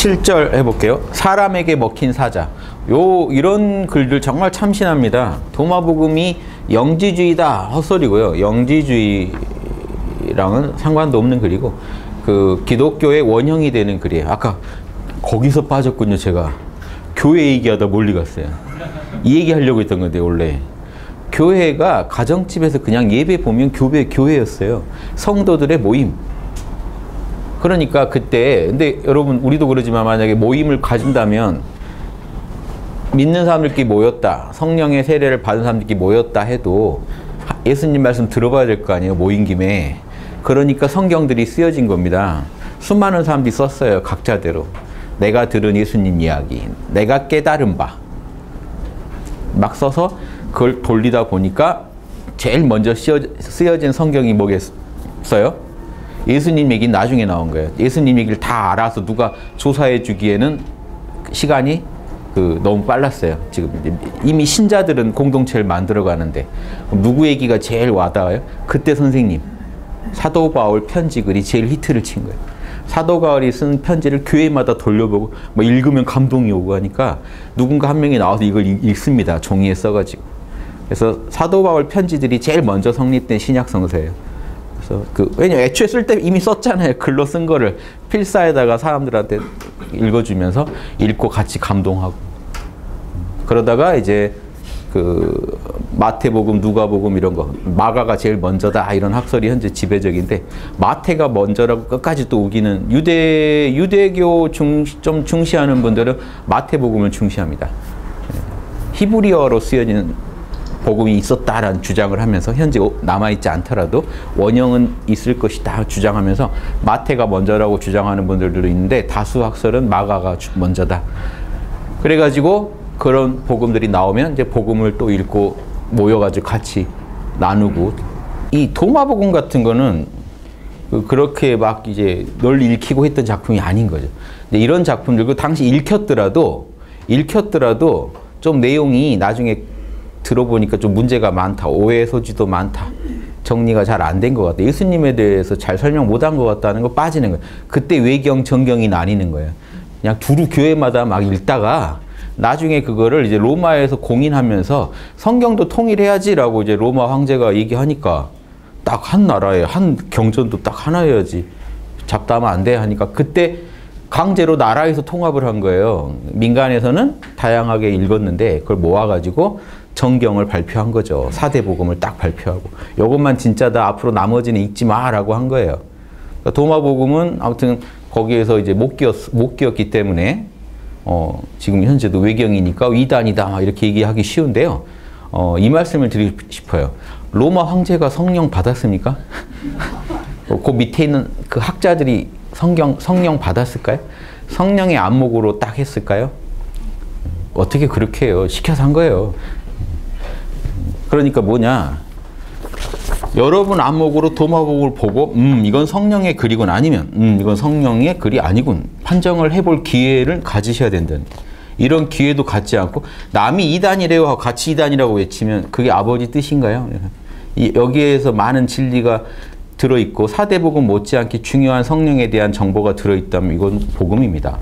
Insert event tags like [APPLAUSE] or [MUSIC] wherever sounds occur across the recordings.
7절 해볼게요. 사람에게 먹힌 사자. 요 이런 글들 정말 참신합니다. 도마복음이 영지주의다 헛소리고요. 영지주의랑은 상관도 없는 글이고 그 기독교의 원형이 되는 글이에요. 아까 거기서 빠졌군요, 제가. 교회 얘기하다 멀리 갔어요. 이 얘기 하려고 했던 건데 원래 교회가 가정집에서 그냥 예배 보면 교회 교회였어요. 성도들의 모임. 그러니까 그때 근데 여러분 우리도 그러지만 만약에 모임을 가진다면 믿는 사람들끼리 모였다. 성령의 세례를 받은 사람들끼리 모였다 해도 예수님 말씀 들어봐야 될 거 아니에요. 모인 김에. 그러니까 성경들이 쓰여진 겁니다. 수많은 사람들이 썼어요. 각자대로. 내가 들은 예수님 이야기. 내가 깨달은 바. 막 써서 그걸 돌리다 보니까 제일 먼저 쓰여진 성경이 뭐겠어요? 예수님 얘기는 나중에 나온 거예요. 예수님 얘기를 다 알아서 누가 조사해 주기에는 시간이 그 너무 빨랐어요. 지금 이미 신자들은 공동체를 만들어 가는데 누구 얘기가 제일 와닿아요? 그때 선생님 사도 바울 편지 글이 제일 히트를 친 거예요. 사도 바울이 쓴 편지를 교회마다 돌려보고 뭐 읽으면 감동이 오고 하니까 누군가 한 명이 나와서 이걸 읽습니다. 종이에 써가지고. 그래서 사도 바울 편지들이 제일 먼저 성립된 신약 성서예요. 그래서 그 왜냐 애초에 쓸 때 이미 썼잖아요. 글로 쓴 거를 필사에다가 사람들한테 읽어주면서 읽고 같이 감동하고 그러다가 이제 그 마태복음, 누가복음 이런 거 마가가 제일 먼저다 이런 학설이 현재 지배적인데 마태가 먼저라고 끝까지 또 우기는 유대 유대교 중, 좀 중시하는 분들은 마태복음을 중시합니다. 히브리어로 쓰여진 복음이 있었다라는 주장을 하면서 현재 남아있지 않더라도 원형은 있을 것이다 주장하면서 마태가 먼저라고 주장하는 분들도 있는데 다수 학설은 마가가 먼저다. 그래가지고 그런 복음들이 나오면 이제 복음을 또 읽고 모여가지고 같이 나누고 이 도마복음 같은 거는 그 그렇게 막 이제 널리 읽히고 했던 작품이 아닌 거죠. 이런 작품들 그 당시 읽혔더라도 읽혔더라도 좀 내용이 나중에 들어보니까 좀 문제가 많다. 오해 소지도 많다. 정리가 잘 안 된 것 같다. 예수님에 대해서 잘 설명 못 한 것 같다는 거 빠지는 거예요. 그때 외경, 정경이 나뉘는 거예요. 그냥 두루 교회마다 막 읽다가 나중에 그거를 이제 로마에서 공인하면서 성경도 통일해야지라고 이제 로마 황제가 얘기하니까 딱 한 나라에 한 경전도 딱 하나여야지 잡다하면 안돼 하니까 그때 강제로 나라에서 통합을 한 거예요. 민간에서는 다양하게 읽었는데 그걸 모아가지고 정경을 발표한 거죠. 사대복음을 딱 발표하고 이것만 진짜다 앞으로 나머지는 읽지 마라고 한 거예요. 그러니까 도마 복음은 아무튼 거기에서 이제 못 끼었 못 끼었기 때문에 어, 지금 현재도 외경이니까 위단이다 이렇게 얘기하기 쉬운데요. 어, 이 말씀을 드리고 싶어요. 로마 황제가 성령 받았습니까? 어, [LAUGHS] 그 밑에 있는 그 학자들이 성경 성령 받았을까요? 성령의 안목으로 딱 했을까요? 어떻게 그렇게 해요? 시켜서 한 거예요. 그러니까 뭐냐? 여러분 안목으로 도마복을 보고 음 이건 성령의 글이군 아니면 음 이건 성령의 글이 아니군 판정을 해볼 기회를 가지셔야 된다는 이런 기회도 갖지 않고 남이 이단이래요 하고 같이 이단이라고 외치면 그게 아버지 뜻인가요? 이, 여기에서 많은 진리가 들어있고 사대복음 못지않게 중요한 성령에 대한 정보가 들어있다면 이건 복음입니다.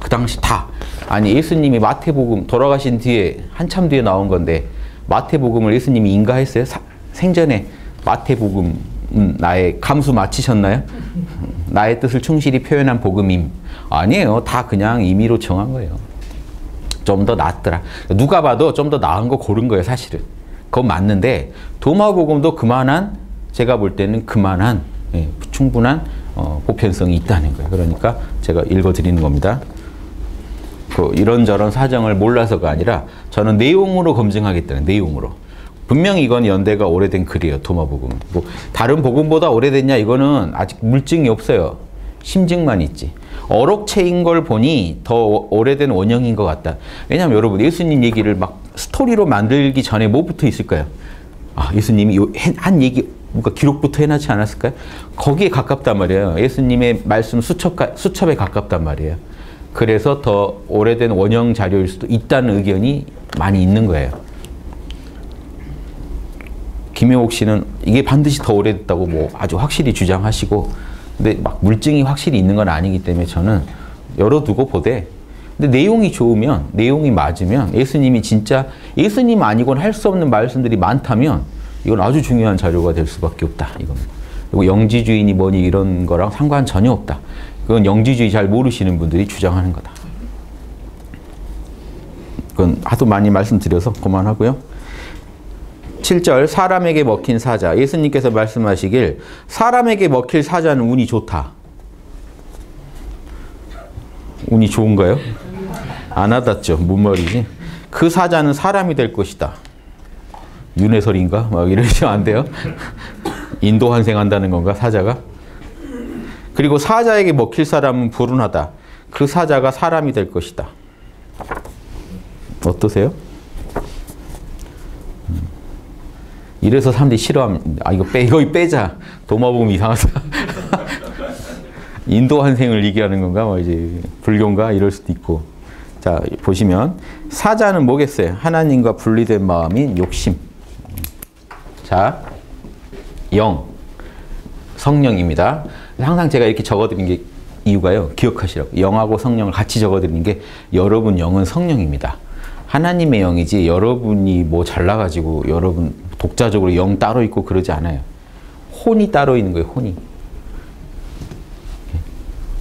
그 당시 다 아니 예수님이 마태복음 돌아가신 뒤에 한참 뒤에 나온 건데 마태복음을 예수님이 인가했어요? 사, 생전에 마태복음 음, 나의 감수 마치셨나요? [LAUGHS] 나의 뜻을 충실히 표현한 복음임. 아니에요. 다 그냥 임의로 정한 거예요. 좀 더 낫더라. 누가 봐도 좀 더 나은 거 고른 거예요, 사실은. 그건 맞는데 도마복음도 그만한 제가 볼 때는 그만한 예, 충분한 어, 보편성이 있다는 거예요. 그러니까 제가 읽어드리는 겁니다. 그 이런저런 사정을 몰라서가 아니라 저는 내용으로 검증하겠다는 내용으로. 분명히 이건 연대가 오래된 글이에요. 도마 복음. 뭐 다른 복음보다 오래됐냐 이거는 아직 물증이 없어요. 심증만 있지. 어록체인 걸 보니 더 오래된 원형인 것 같다. 왜냐하면 여러분 예수님 얘기를 막 스토리로 만들기 전에 뭐 붙어 있을까요? 아 예수님이 한 얘기 뭔가 기록부터 해놨지 않았을까요? 거기에 가깝단 말이에요. 예수님의 말씀 수첩 수첩에 가깝단 말이에요. 그래서 더 오래된 원형 자료일 수도 있다는 의견이 많이 있는 거예요. 김영옥 씨는 이게 반드시 더 오래됐다고 뭐 아주 확실히 주장하시고 근데 막 물증이 확실히 있는 건 아니기 때문에 저는 열어두고 보되 근데 내용이 좋으면 내용이 맞으면 예수님이 진짜 예수님 아니고는 할수 없는 말씀들이 많다면 이건 아주 중요한 자료가 될 수밖에 없다 이겁 그리고 영지주의니 뭐니 이런 거랑 상관 전혀 없다. 그건 영지주의 잘 모르시는 분들이 주장하는 거다. 그건 하도 많이 말씀드려서 그만하고요. 7절 사람에게 먹힌 사자 예수님께서 말씀하시길 사람에게 먹힐 사자는 운이 좋다. 운이 좋은가요? 안 와닿죠. 뭔 말이지? 그 사자는 사람이 될 것이다. 윤회설인가? 막 이러시면 안 돼요. 인도 환생한다는 건가 사자가? 그리고 사자에게 먹힐 사람은 불운하다. 그 사자가 사람이 될 것이다. 어떠세요? 음. 이래서 사람들이 싫어합니다. 아 이거 빼 이거 빼자. 도마보면 이상하다. [LAUGHS] 인도 환생을 얘기하는 건가? 뭐 이제 불교인가 이럴 수도 있고. 자 보시면 사자는 뭐겠어요? 하나님과 분리된 마음인 욕심. 자 영, 성령입니다. 항상 제가 이렇게 적어드린 게 이유가요. 기억하시라고. 영하고 성령을 같이 적어드리는 게 여러분 영은 성령입니다. 하나님의 영이지 여러분이 뭐 잘나가지고 여러분 독자적으로 영 따로 있고 그러지 않아요. 혼이 따로 있는 거예요. 혼이.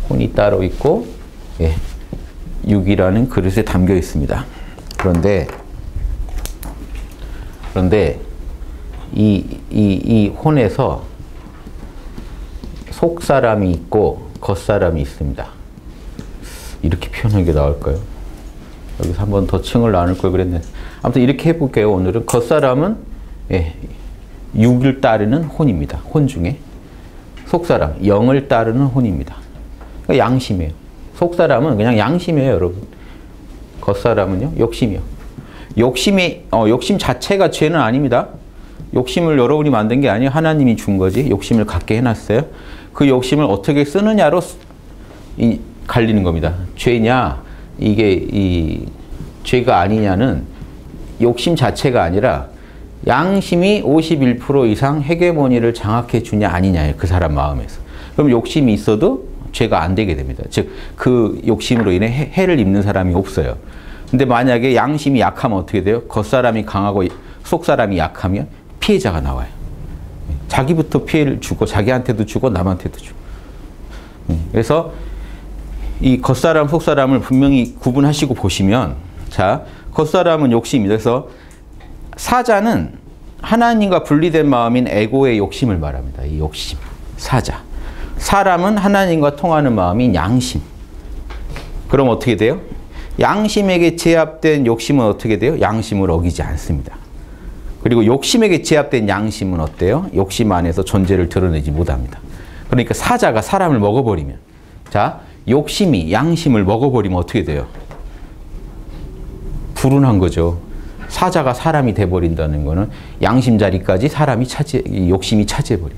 혼이 따로 있고 예, 육이라는 그릇에 담겨 있습니다. 그런데 그런데 이, 이, 이 혼에서 속 사람이 있고 겉 사람이 있습니다. 이렇게 표현하는 게 나을까요? 여기서 한 번 더 층을 나눌 걸 그랬네. 아무튼 이렇게 해볼게요. 오늘은 겉 사람은 예, 육을 따르는 혼입니다. 혼 중에 속 사람 영을 따르는 혼입니다. 그러니까 양심이에요. 속 사람은 그냥 양심이에요, 여러분. 겉 사람은요, 욕심이요. 욕심이 어, 욕심 자체가 죄는 아닙니다. 욕심을 여러분이 만든 게 아니에요. 하나님이 준 거지. 욕심을 갖게 해놨어요. 그 욕심을 어떻게 쓰느냐로 이, 갈리는 겁니다. 죄냐, 이게 이 죄가 아니냐는 욕심 자체가 아니라 양심이 51% 이상 헤게모니를 장악해 주냐 아니냐예요. 그 사람 마음에서. 그럼 욕심이 있어도 죄가 안 되게 됩니다. 즉, 그 욕심으로 인해 해, 를 입는 사람이 없어요. 근데 만약에 양심이 약하면 어떻게 돼요? 겉사람이 강하고 속사람이 약하면 피해자가 나와요. 자기부터 피해를 주고 자기한테도 주고 남한테도 주고. 그래서 이 겉사람 속사람을 분명히 구분하시고 보시면 자 겉사람은 욕심입니다. 그래서 사자는 하나님과 분리된 마음인 에고의 욕심을 말합니다. 이 욕심 사자. 사람은 하나님과 통하는 마음인 양심. 그럼 어떻게 돼요? 양심에게 제압된 욕심은 어떻게 돼요? 양심을 어기지 않습니다. 그리고 욕심에게 제압된 양심은 어때요? 욕심 안에서 존재를 드러내지 못합니다. 그러니까 사자가 사람을 먹어버리면 자 욕심이 양심을 먹어버리면 어떻게 돼요? 불운한 거죠. 사자가 사람이 돼버린다는 거는 양심 자리까지 사람이 차지, 욕심이 차지해버린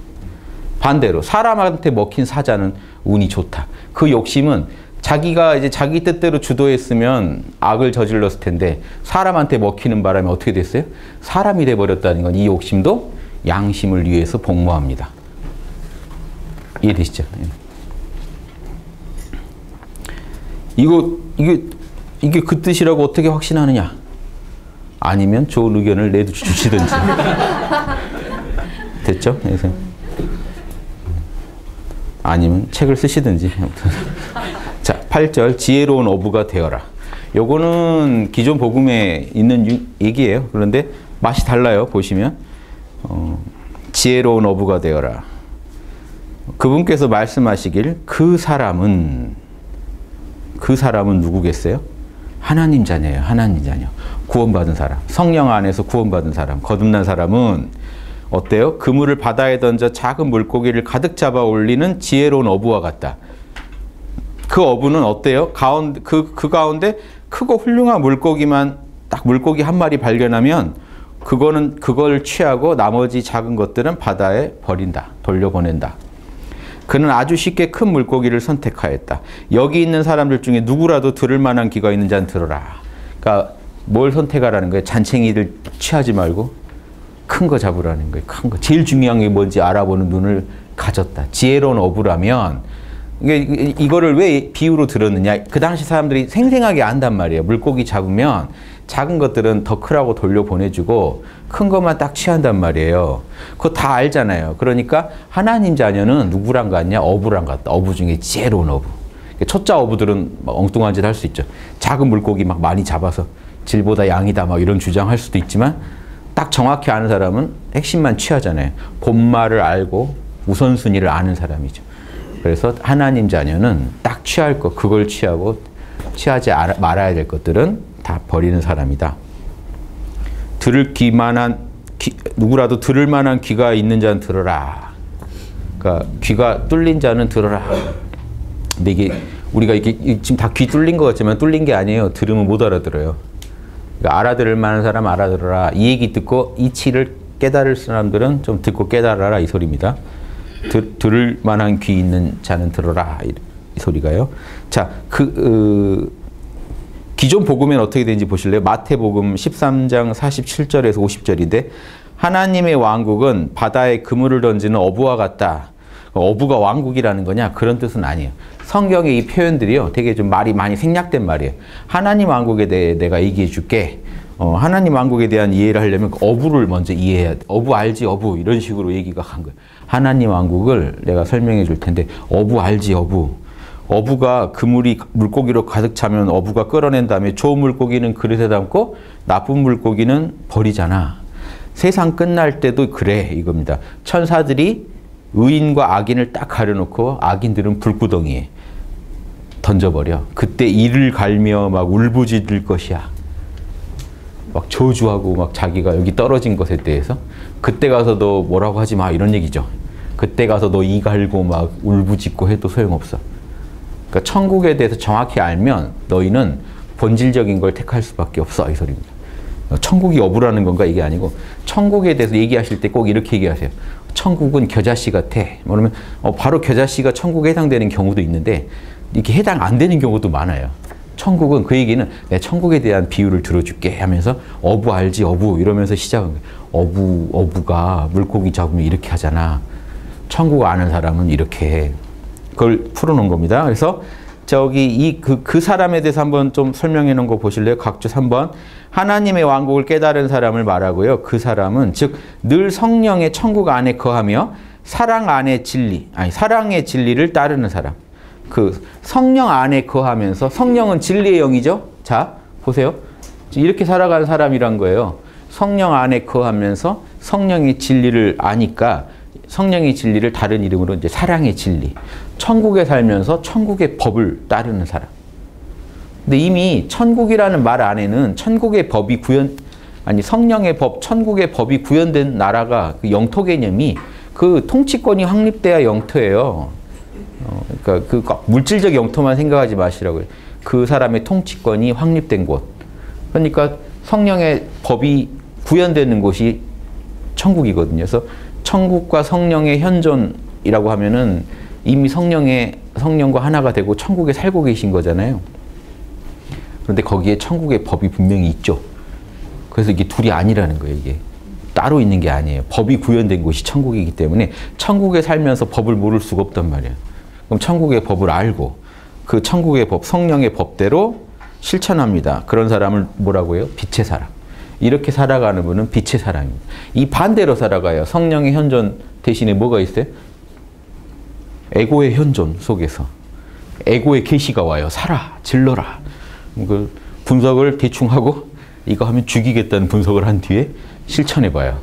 반대로 사람한테 먹힌 사자는 운이 좋다. 그 욕심은 자기가 이제 자기 뜻대로 주도했으면 악을 저질렀을 텐데 사람한테 먹히는 바람에 어떻게 됐어요? 사람이 돼버렸다는 건 이 욕심도 양심을 위해서 복무합니다. 이해되시죠? 예. 이거 이게 이게 그 뜻이라고 어떻게 확신하느냐? 아니면 좋은 의견을 내주시든지 [LAUGHS] 됐죠? 그래서 아니면 책을 쓰시든지 자, 8절 지혜로운 어부가 되어라. 요거는 기존 복음에 있는 유, 얘기예요. 그런데 맛이 달라요. 보시면 어, 지혜로운 어부가 되어라. 그분께서 말씀하시길 그 사람은 그 사람은 누구겠어요? 하나님 자녀예요. 하나님 자녀. 구원받은 사람. 성령 안에서 구원받은 사람. 거듭난 사람은 어때요? 그물을 바다에 던져 작은 물고기를 가득 잡아 올리는 지혜로운 어부와 같다. 그 어부는 어때요? 가운데 그, 그 가운데 크고 훌륭한 물고기만 딱 물고기 한 마리 발견하면 그거는 그걸 취하고 나머지 작은 것들은 바다에 버린다. 돌려보낸다. 그는 아주 쉽게 큰 물고기를 선택하였다. 여기 있는 사람들 중에 누구라도 들을 만한 기가 있는 자는 들어라. 그러니까 뭘 선택하라는 거예요? 잔챙이를 취하지 말고 큰 거 잡으라는 거예요. 큰 거. 제일 중요한 게 뭔지 알아보는 눈을 가졌다. 지혜로운 어부라면 이게 이- 이거를 왜 비유로 들었느냐? 그 당시 사람들이 생생하게 안단 말이에요. 물고기 잡으면 작은 것들은 더 크라고 돌려 보내주고 큰 것만 딱 취한단 말이에요. 그거 다 알잖아요. 그러니까 하나님 자녀는 누구랑 같냐? 어부랑 같다. 어부 중에 지혜로운 어부. 초짜 어부들은 막 엉뚱한 짓 할 수 있죠. 작은 물고기 막 많이 잡아서 질보다 양이다 막 이런 주장할 수도 있지만 딱 정확히 아는 사람은 핵심만 취하잖아요. 본말을 알고 우선순위를 아는 사람이죠. 그래서 하나님 자녀는 딱 취할 것 그걸 취하고 취하지 말아야 될 것들은 다 버리는 사람이다. 들을 귀만한 귀- 누구라도 들을 만한 귀가 있는 자는 들어라. 그러니까 귀가 뚫린 자는 들어라. 근데 이게 우리가 이게 이- 지금 다 귀 뚫린 것 같지만 뚫린 게 아니에요. 들으면 못 알아들어요. 그러니까 알아들을 만한 사람 알아들어라. 이 얘기 듣고 이치를 깨달을 사람들은 좀 듣고 깨달아라 이 소리입니다. 들, 들을 만한 귀 있는 자는 들어라 이, 이 소리가요. 자, 그 어, 기존 복음엔 어떻게 되는지 보실래요? 마태복음 13장 47절에서 50절인데 하나님의 왕국은 바다에 그물을 던지는 어부와 같다. 어부가 왕국이라는 거냐? 그런 뜻은 아니에요. 성경의 이 표현들이요. 되게 좀 말이 많이 생략된 말이에요. 하나님 왕국에 대해 내가 얘기해 줄게. 어, 하나님 왕국에 대한 이해를 하려면 그 어부를 먼저 이해해야 돼. 어부 알지 어부 이런 식으로 얘기가 간 거예요. 하나님 왕국을 내가 설명해 줄 텐데 어부 알지 어부. 어부가 그물이 물고기로 가득 차면 어부가 끌어낸 다음에 좋은 물고기는 그릇에 담고 나쁜 물고기는 버리잖아. 세상 끝날 때도 그래 이겁니다. 천사들이 의인과 악인을 딱 가려놓고 악인들은 불구덩이에 던져버려. 그때 이를 갈며 막 울부짖을 것이야. 막 저주하고 막 자기가 여기 떨어진 것에 대해서 그때 가서 너 뭐라고 하지 마 이런 얘기죠. 그때 가서 너 이 갈고 막 울부짖고 해도 소용없어. 그러니까 천국에 대해서 정확히 알면 너희는 본질적인 걸 택할 수밖에 없어 이 소리입니다. 천국이 어부라는 건가 이게 아니고 천국에 대해서 얘기하실 때 꼭 이렇게 얘기하세요. 천국은 겨자씨 같아. 그러면 어, 바로 겨자씨가 천국에 해당되는 경우도 있는데 이렇게 해당 안 되는 경우도 많아요. 천국은 그 얘기는 내 천국에 대한 비유를 들어줄게 하면서 어부 알지 어부 이러면서 시작한 거예요. 어부 어부가 물고기 잡으면 이렇게 하잖아. 천국 아는 사람은 이렇게 해. 그걸 풀어놓은 겁니다. 그래서 저기 이그그 사람에 대해서 한번 좀 설명해 놓은 거 보실래요? 각주 3번. 하나님의 왕국을 깨달은 사람을 말하고요. 그 사람은 즉 늘 성령의 천국 안에 거하며 사랑 안에 진리, 아니 사랑의 진리를 따르는 사람. 그 성령 안에 거하면서 성령은 진리의 영이죠. 자, 보세요. 이렇게 살아가는 사람이란 거예요. 성령 안에 거하면서 성령의 진리를 아니까 성령의 진리를 다른 이름으로 이제 사랑의 진리. 천국에 살면서 천국의 법을 따르는 사람. 근데 이미 천국이라는 말 안에는 천국의 법이 구현 아니 성령의 법, 천국의 법이 구현된 나라가 그 영토 개념이 그 통치권이 확립돼야 영토예요. 어, 그러니까 그 물질적 영토만 생각하지 마시라고요. 그 사람의 통치권이 확립된 곳. 그러니까 성령의 법이 구현되는 곳이 천국이거든요. 그래서 천국과 성령의 현존이라고 하면은 이미 성령의 성령과 하나가 되고 천국에 살고 계신 거잖아요. 그런데 거기에 천국의 법이 분명히 있죠. 그래서 이게 둘이 아니라는 거예요, 이게. 따로 있는 게 아니에요. 법이 구현된 곳이 천국이기 때문에 천국에 살면서 법을 모를 수가 없단 말이에요. 그럼 천국의 법을 알고 그 천국의 법, 성령의 법대로 실천합니다. 그런 사람을 뭐라고 해요? 빛의 사람. 이렇게 살아가는 분은 빛의 사람입니다. 이 반대로 살아가요. 성령의 현존 대신에 뭐가 있어요? 에고의 현존 속에서 에고의 계시가 와요. 살아, 질러라. 그 분석을 대충 하고 이거 하면 죽이겠다는 분석을 한 뒤에 실천해 봐요.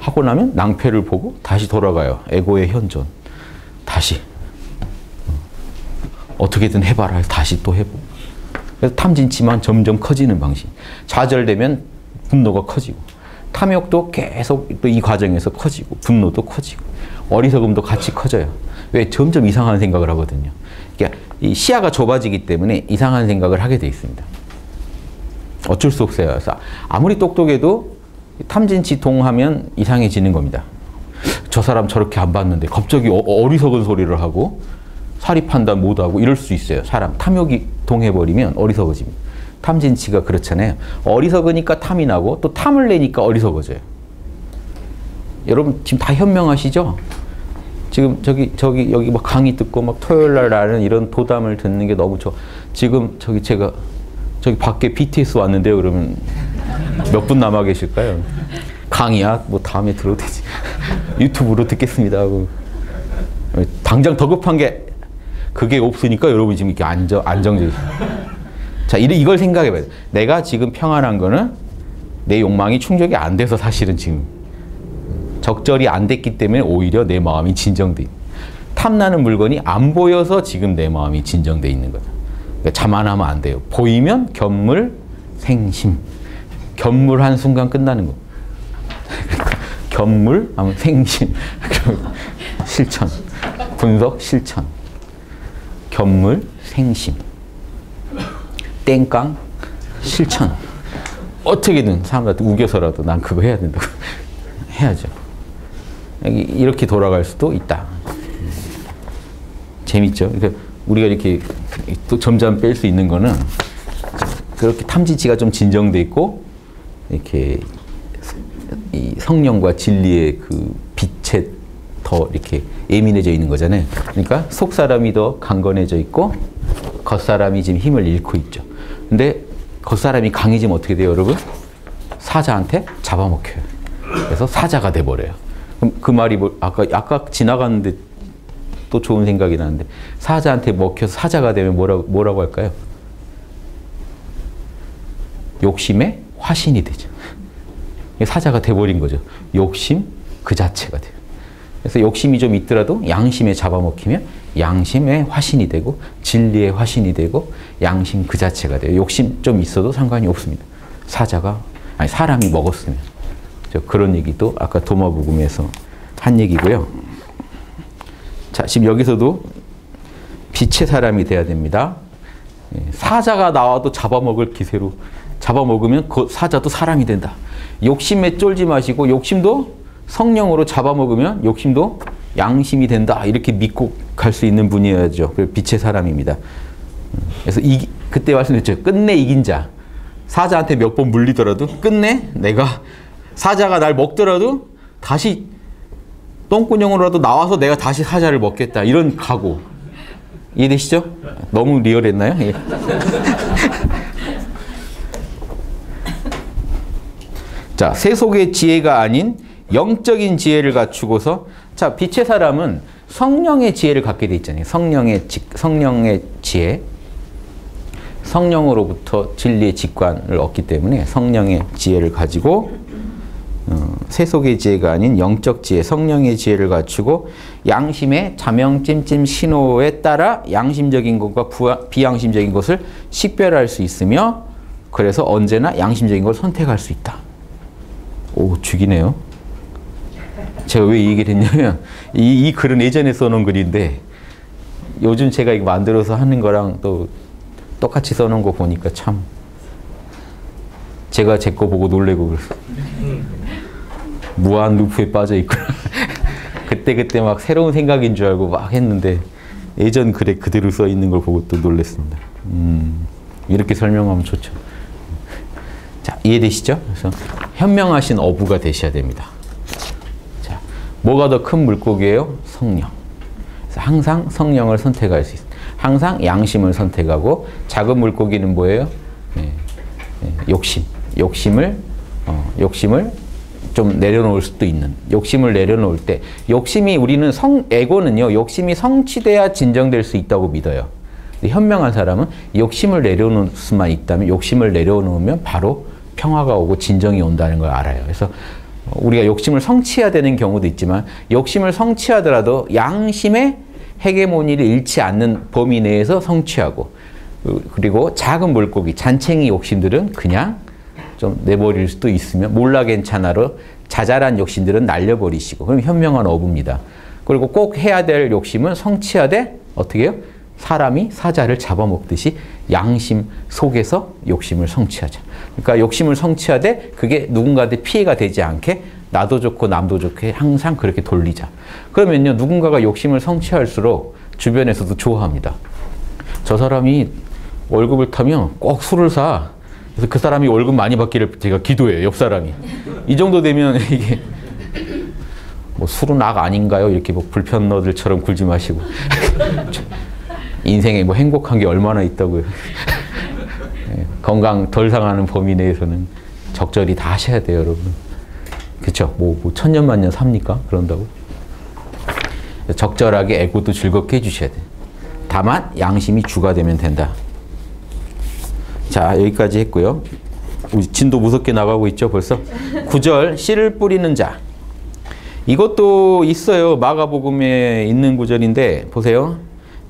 하고 나면 낭패를 보고 다시 돌아가요. 에고의 현존. 다시. 어떻게든 해봐라. 다시 또 해보고. 그래서 탐진치만 점점 커지는 방식. 좌절되면 분노가 커지고, 탐욕도 계속 또 이 과정에서 커지고, 분노도 커지고, 어리석음도 같이 커져요. 왜? 점점 이상한 생각을 하거든요. 그러니까 이 시야가 좁아지기 때문에 이상한 생각을 하게 돼 있습니다. 어쩔 수 없어요. 그래서 아무리 똑똑해도 탐진치 동하면 이상해지는 겁니다. 저 사람 저렇게 안 봤는데 갑자기 어, 어리석은 소리를 하고 사리 판단 못하고 이럴 수 있어요. 사람 탐욕이 동해버리면 어리석어집니다. 탐진치가 그렇잖아요. 어리석으니까 탐이 나고 또 탐을 내니까 어리석어져요. 여러분 지금 다 현명하시죠? 지금 저기 저기 여기 막 강의 듣고 막 토요일 날 나는 이런 도담을 듣는 게 너무 좋아. 지금 저기 제가 저기 밖에 BTS 왔는데요. 그러면 몇 분 남아 계실까요? 강의야 뭐 다음에 들어도 되지. [LAUGHS] 유튜브로 듣겠습니다 하고 당장 더 급한 게 그게 없으니까 여러분 지금 이렇게 안정 안정적. 자 이걸 생각해봐요. 내가 지금 평안한 거는 내 욕망이 충족이 안 돼서 사실은 지금 적절히 안 됐기 때문에 오히려 내 마음이 진정돼. 탐나는 물건이 안 보여서 지금 내 마음이 진정돼 있는 거다. 그러니까 자만하면 안 돼요. 보이면 견물 생심. 견물한 순간 끝나는 거. [LAUGHS] 견물 생심. [LAUGHS] 실천. 분석 실천. 견물 생심. 땡깡 실천. 어떻게든 사람들한테 우겨서라도 난 그거 해야 된다고. [LAUGHS] 해야죠. 이렇게 돌아갈 수도 있다. 재밌죠? 그러니까 우리가 이렇게 또 점점 뺄 수 있는 거는 그렇게 탐지치가 좀 진정돼 있고 이렇게 이 성령과 진리의 그 빛에 더 이렇게 예민해져 있는 거잖아요. 그러니까 속 사람이 더 강건해져 있고 겉 사람이 지금 힘을 잃고 있죠. 근데 겉 사람이 강해지면 어떻게 돼요, 여러분? 사자한테 잡아먹혀요. 그래서 사자가 돼 버려요. 그럼 그 말이 뭐 아까 아까 지나갔는데 또 좋은 생각이 나는데 사자한테 먹혀서 사자가 되면 뭐라고 뭐라고 할까요? 욕심의 화신이 되죠. 사자가 돼버린 거죠. 욕심 그 자체가 돼요. 그래서 욕심이 좀 있더라도 양심에 잡아먹히면 양심의 화신이 되고 진리의 화신이 되고 양심 그 자체가 돼요. 욕심 좀 있어도 상관이 없습니다. 사자가 아니 사람이 먹었으면 그런 얘기도 아까 도마복음에서 한 얘기고요. 자 지금 여기서도 빛의 사람이 돼야 됩니다. 예, 사자가 나와도 잡아먹을 기세로 잡아먹으면 그 사자도 사람이 된다. 욕심에 쫄지 마시고 욕심도 성령으로 잡아먹으면 욕심도 양심이 된다. 이렇게 믿고 갈 수 있는 분이어야죠. 빛의 사람입니다. 그래서 이, 그때 말씀드렸죠. 끝내 이긴 자. 사자한테 몇 번 물리더라도 끝내 내가 사자가 날 먹더라도 다시 똥구녕으로라도 나와서 내가 다시 사자를 먹겠다. 이런 각오. 이해되시죠? 너무 리얼했나요? 예. [LAUGHS] 자, 세속의 지혜가 아닌 영적인 지혜를 갖추고서 자, 빛의 사람은 성령의 지혜를 갖게 돼 있잖아요. 성령의 지, 성령의 지혜. 성령으로부터 진리의 직관을 얻기 때문에 성령의 지혜를 가지고 어, 세속의 지혜가 아닌 영적 지혜, 성령의 지혜를 갖추고 양심의 자명 찜찜 신호에 따라 양심적인 것과 부하, 비양심적인 것을 식별할 수 있으며 그래서 언제나 양심적인 걸 선택할 수 있다. 오, 죽이네요. 제가 왜 이 얘기를 했냐면 이, 이 글은 예전에 써놓은 글인데 요즘 제가 이거 만들어서 하는 거랑 또 똑같이 써놓은 거 보니까 참 제가 제 거 보고 놀래고 그랬어. 무한 루프에 빠져 있구나. [LAUGHS] 그때 그때 막 새로운 생각인 줄 알고 막 했는데 예전 글에 그대로 써 있는 걸 보고 또 놀랐습니다. 음, 이렇게 설명하면 좋죠. 자, 이해되시죠? 그래서 현명하신 어부가 되셔야 됩니다. 자, 뭐가 더 큰 물고기예요? 성령. 항상 성령을 선택할 수 있습니다. 항상 양심을 선택하고 작은 물고기는 뭐예요? 네, 네, 욕심. 욕심을 어, 욕심을 좀 내려놓을 수도 있는 욕심을 내려놓을 때 욕심이 우리는 성 에고는요 욕심이 성취돼야 진정될 수 있다고 믿어요. 현명한 사람은 욕심을 내려놓을 수만 있다면 욕심을 내려놓으면 바로 평화가 오고 진정이 온다는 걸 알아요. 그래서 우리가 욕심을 성취해야 되는 경우도 있지만 욕심을 성취하더라도 양심의 헤게모니를 잃지 않는 범위 내에서 성취하고 그리고 작은 물고기 잔챙이 욕심들은 그냥 좀 내버릴 수도 있으면 몰라 괜찮아로 자잘한 욕심들은 날려버리시고 그럼 현명한 어부입니다. 그리고 꼭 해야 될 욕심은 성취하되 어떻게 해요? 사람이 사자를 잡아먹듯이 양심 속에서 욕심을 성취하자. 그러니까 욕심을 성취하되 그게 누군가한테 피해가 되지 않게 나도 좋고 남도 좋게 항상 그렇게 돌리자. 그러면요 누군가가 욕심을 성취할수록 주변에서도 좋아합니다. 저 사람이 월급을 타면 꼭 술을 사. 그래서 그 사람이 월급 많이 받기를 제가 기도해요. 옆 사람이. 이 정도 되면 [LAUGHS] 이게 뭐 술은 악 아닌가요? 이렇게 뭐 불편너들처럼 굴지 마시고 [LAUGHS] 인생에 뭐 행복한 게 얼마나 있다고요. 예, [LAUGHS] 건강 덜 상하는 범위 내에서는 적절히 다 하셔야 돼요, 여러분. 그렇죠? 뭐, 뭐 천년만년 삽니까? 그런다고? 적절하게 애고도 즐겁게 해주셔야 돼. 다만 양심이 주가 되면 된다. 자 여기까지 했고요. 진도 무섭게 나가고 있죠 벌써. 9절 씨를 뿌리는 자. 이것도 있어요. 마가복음에 있는 구절인데 보세요.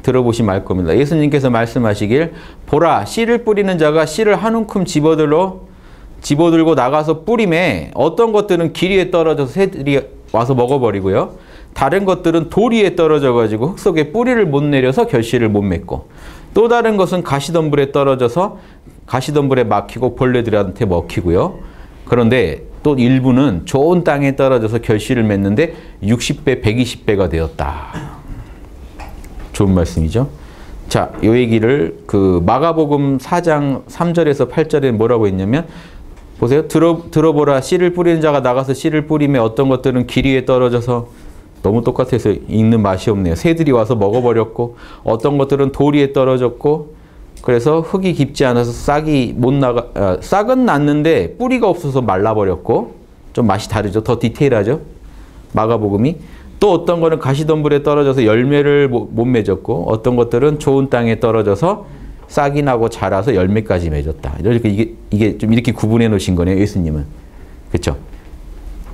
들어보시면 알 겁니다. 예수님께서 말씀하시길 보라 씨를 뿌리는 자가 씨를 한 움큼 집어들러 집어들고 나가서 뿌림에 어떤 것들은 길 위에 떨어져서 새들이 와서 먹어버리고요. 다른 것들은 돌 위에 떨어져 가지고 흙 속에 뿌리를 못 내려서 결실을 못 맺고 또 다른 것은 가시덤불에 떨어져서 가시덤불에 막히고 벌레들한테 먹히고요. 그런데 또 일부는 좋은 땅에 떨어져서 결실을 맺는데 60배, 120배가 되었다. 좋은 말씀이죠. 자, 요 얘기를 그 마가복음 4장 3절에서 8절에 뭐라고 했냐면 보세요. 들어 들어보라 씨를 뿌리는 자가 나가서 씨를 뿌리며 어떤 것들은 길 위에 떨어져서 너무 똑같아서 읽는 맛이 없네요. 새들이 와서 먹어버렸고 어떤 것들은 돌 위에 떨어졌고 그래서 흙이 깊지 않아서 싹이 못 나가 아, 싹은 났는데 뿌리가 없어서 말라버렸고 좀 맛이 다르죠. 더 디테일하죠. 마가복음이 또 어떤 거는 가시덤불에 떨어져서 열매를 못 맺었고 어떤 것들은 좋은 땅에 떨어져서 싹이 나고 자라서 열매까지 맺었다. 이렇게 이게 이게 좀 이렇게 구분해 놓으신 거네요, 예수님은. 그렇죠?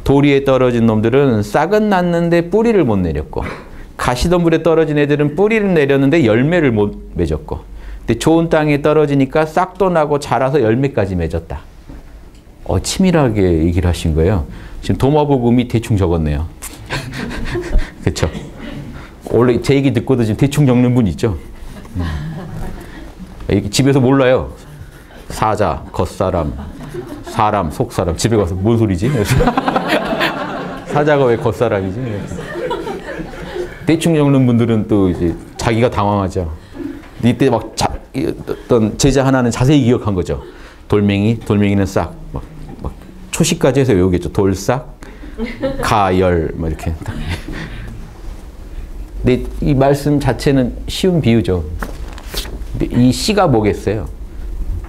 도리에 떨어진 놈들은 싹은 났는데 뿌리를 못 내렸고 가시덤불에 떨어진 애들은 뿌리를 내렸는데 열매를 못 맺었고 근데 좋은 땅에 떨어지니까 싹도 나고 자라서 열매까지 맺었다. 어, 치밀하게 얘기를 하신 거예요. 지금 도마복음이 대충 적었네요. [LAUGHS] 그렇죠? 원래 제 얘기 듣고도 지금 대충 적는 분 있죠? 음. 집에서 몰라요. 사자, 겉사람, 사람, 속사람. 집에 가서 뭔 소리지? [LAUGHS] 사자가 왜 겉사람이지? 대충 적는 분들은 또 이제 자기가 당황하죠. 이때 막 자, 어떤 제자 하나는 자세히 기억한 거죠. 돌멩이, 돌멩이는 싹, 막, 막 초시까지 해서 외우겠죠. 돌싹, 가열, 뭐 이렇게. 근데 이 말씀 자체는 쉬운 비유죠. 이 씨가 뭐겠어요?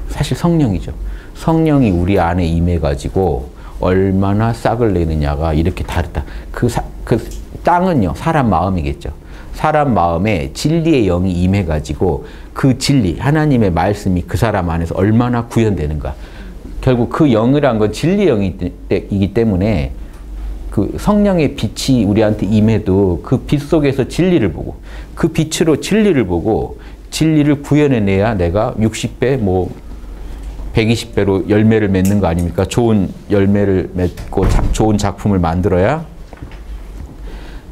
사실 성령이죠. 성령이 우리 안에 임해가지고 얼마나 싹을 내느냐가 이렇게 다르다. 그, 사, 그 땅은요, 사람 마음이겠죠. 사람 마음에 진리의 영이 임해가지고 그 진리, 하나님의 말씀이 그 사람 안에서 얼마나 구현되는가. 결국 그 영이란 건 진리 영이기 때문에 그 성령의 빛이 우리한테 임해도 그 빛 속에서 진리를 보고 그 빛으로 진리를 보고 진리를 구현해내야 내가 60배 뭐 120배로 열매를 맺는 거 아닙니까? 좋은 열매를 맺고 자, 좋은 작품을 만들어야.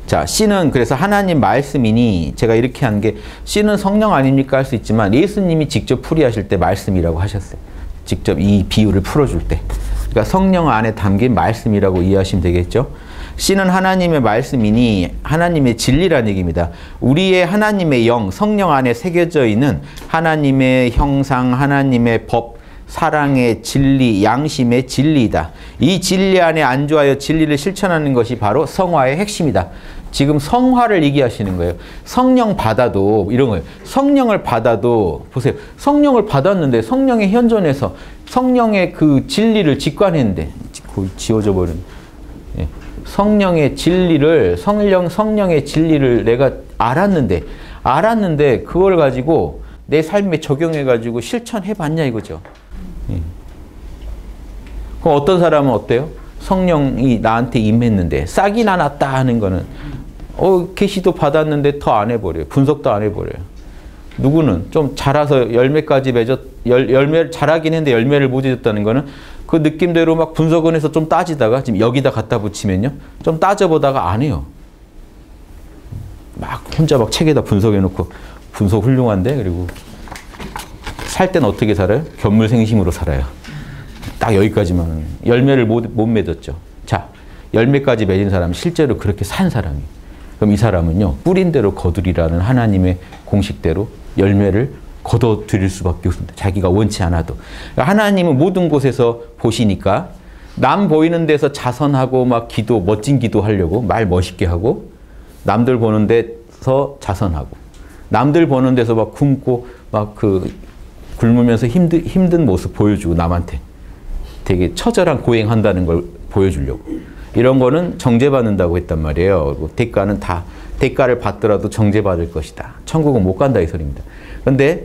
자, 씨는 그래서 하나님 말씀이니 제가 이렇게 한 게 씨는 성령 아닙니까 할 수 있지만 예수님이 직접 풀이하실 때 말씀이라고 하셨어요. 직접 이 비유를 풀어줄 때. 그러니까 성령 안에 담긴 말씀이라고 이해하시면 되겠죠. 씨는 하나님의 말씀이니 하나님의 진리란 얘기입니다. 우리의 하나님의 영, 성령 안에 새겨져 있는 하나님의 형상, 하나님의 법, 사랑의 진리, 양심의 진리이다. 이 진리 안에 안주하여 진리를 실천하는 것이 바로 성화의 핵심이다. 지금 성화를 얘기하시는 거예요. 성령 받아도 이런 거예요. 성령을 받아도 보세요. 성령을 받았는데 성령의 현존에서 성령의 그 진리를 직관했는데 거의 지워져 버린 예. 성령의 진리를 성령 성령의 진리를 내가 알았는데 알았는데 그걸 가지고 내 삶에 적용해 가지고 실천해 봤냐 이거죠. 예. 그럼 어떤 사람은 어때요? 성령이 나한테 임했는데 싹이 나났다 하는 거는 어 계시도 받았는데 더 안 해버려요. 분석도 안 해버려요. 누구는 좀 자라서 열매까지 맺었 열, 열매를 자라긴 했는데 열매를 못 맺었다는 거는 그 느낌대로 막 분석은 해서 좀 따지다가 지금 여기다 갖다 붙이면요 좀 따져보다가 안 해요. 막 혼자 막 책에다 분석해 놓고 분석 훌륭한데 그리고 살 때는 어떻게 살아요? 견물생심으로 살아요. 딱 여기까지만 열매를 못, 못 맺었죠. 자 열매까지 맺은 사람 실제로 그렇게 산 사람이 그럼 이 사람은요 뿌린 대로 거두리라는 하나님의 공식대로 열매를 거둬들일 수밖에 없습니다. 자기가 원치 않아도. 그러니까 하나님은 모든 곳에서 보시니까 남 보이는 데서 자선하고 막 기도, 멋진 기도 하려고 말 멋있게 하고 남들 보는 데서 자선하고 남들 보는 데서 막 굶고 막 그 굶으면서 힘든, 힘든 모습 보여주고 남한테 되게 처절한 고행한다는 걸 보여주려고 이런 거는 정죄받는다고 했단 말이에요. 대가는 다 대가를 받더라도 정죄받을 것이다. 천국은 못 간다 이 소리입니다. 그런데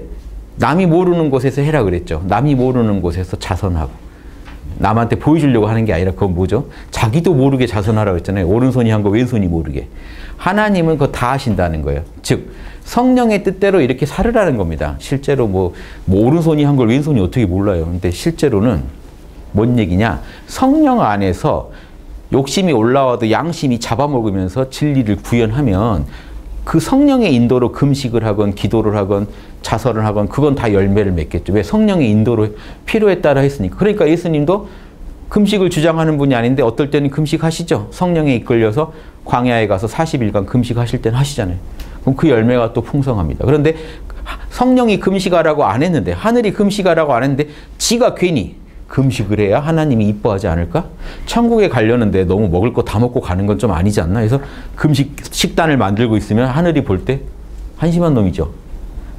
남이 모르는 곳에서 해라 그랬죠. 남이 모르는 곳에서 자선하고 남한테 보여주려고 하는 게 아니라 그건 뭐죠? 자기도 모르게 자선하라고 했잖아요. 오른손이 한 거 왼손이 모르게. 하나님은 그거 다 하신다는 거예요. 즉 성령의 뜻대로 이렇게 살으라는 겁니다. 실제로 뭐, 뭐 오른손이 한 걸 왼손이 어떻게 몰라요. 근데 실제로는 뭔 얘기냐? 성령 안에서 욕심이 올라와도 양심이 잡아먹으면서 진리를 구현하면 그 성령의 인도로 금식을 하건 기도를 하건 자설을 하건 그건 다 열매를 맺겠죠. 왜 성령의 인도로 필요에 따라 했으니까. 그러니까 예수님도 금식을 주장하는 분이 아닌데 어떨 때는 금식하시죠. 성령에 이끌려서 광야에 가서 40일간 금식하실 때는 하시잖아요. 그럼 그 열매가 또 풍성합니다. 그런데 성령이 금식하라고 안 했는데 하늘이 금식하라고 안 했는데 지가 괜히 금식을 해야 하나님이 이뻐하지 않을까? 천국에 가려는데 너무 먹을 거 다 먹고 가는 건 좀 아니지 않나? 그래서 금식 식단을 만들고 있으면 하늘이 볼 때 한심한 놈이죠.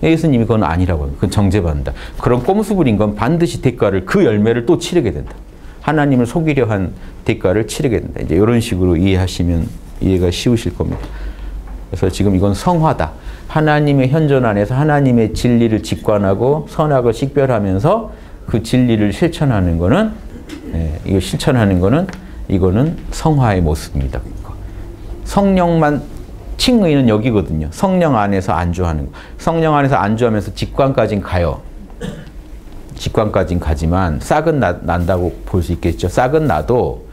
예수님이 그건 아니라고 합니다. 그건 정죄받는다. 그런 꼼수 부린 건 반드시 대가를 그 열매를 또 치르게 된다. 하나님을 속이려 한 대가를 치르게 된다. 이제 이런 식으로 이해하시면 이해가 쉬우실 겁니다. 그래서 지금 이건 성화다. 하나님의 현존 안에서 하나님의 진리를 직관하고 선악을 식별하면서 그 진리를 실천하는 거는 예, 이거 실천하는 거는 이거는 성화의 모습입니다. 성령만 칭의는 여기거든요. 성령 안에서 안주하는 거. 성령 안에서 안주하면서 직관까지 가요. 직관까지 가지만 싹은 나, 난다고 볼 수 있겠죠. 싹은 나도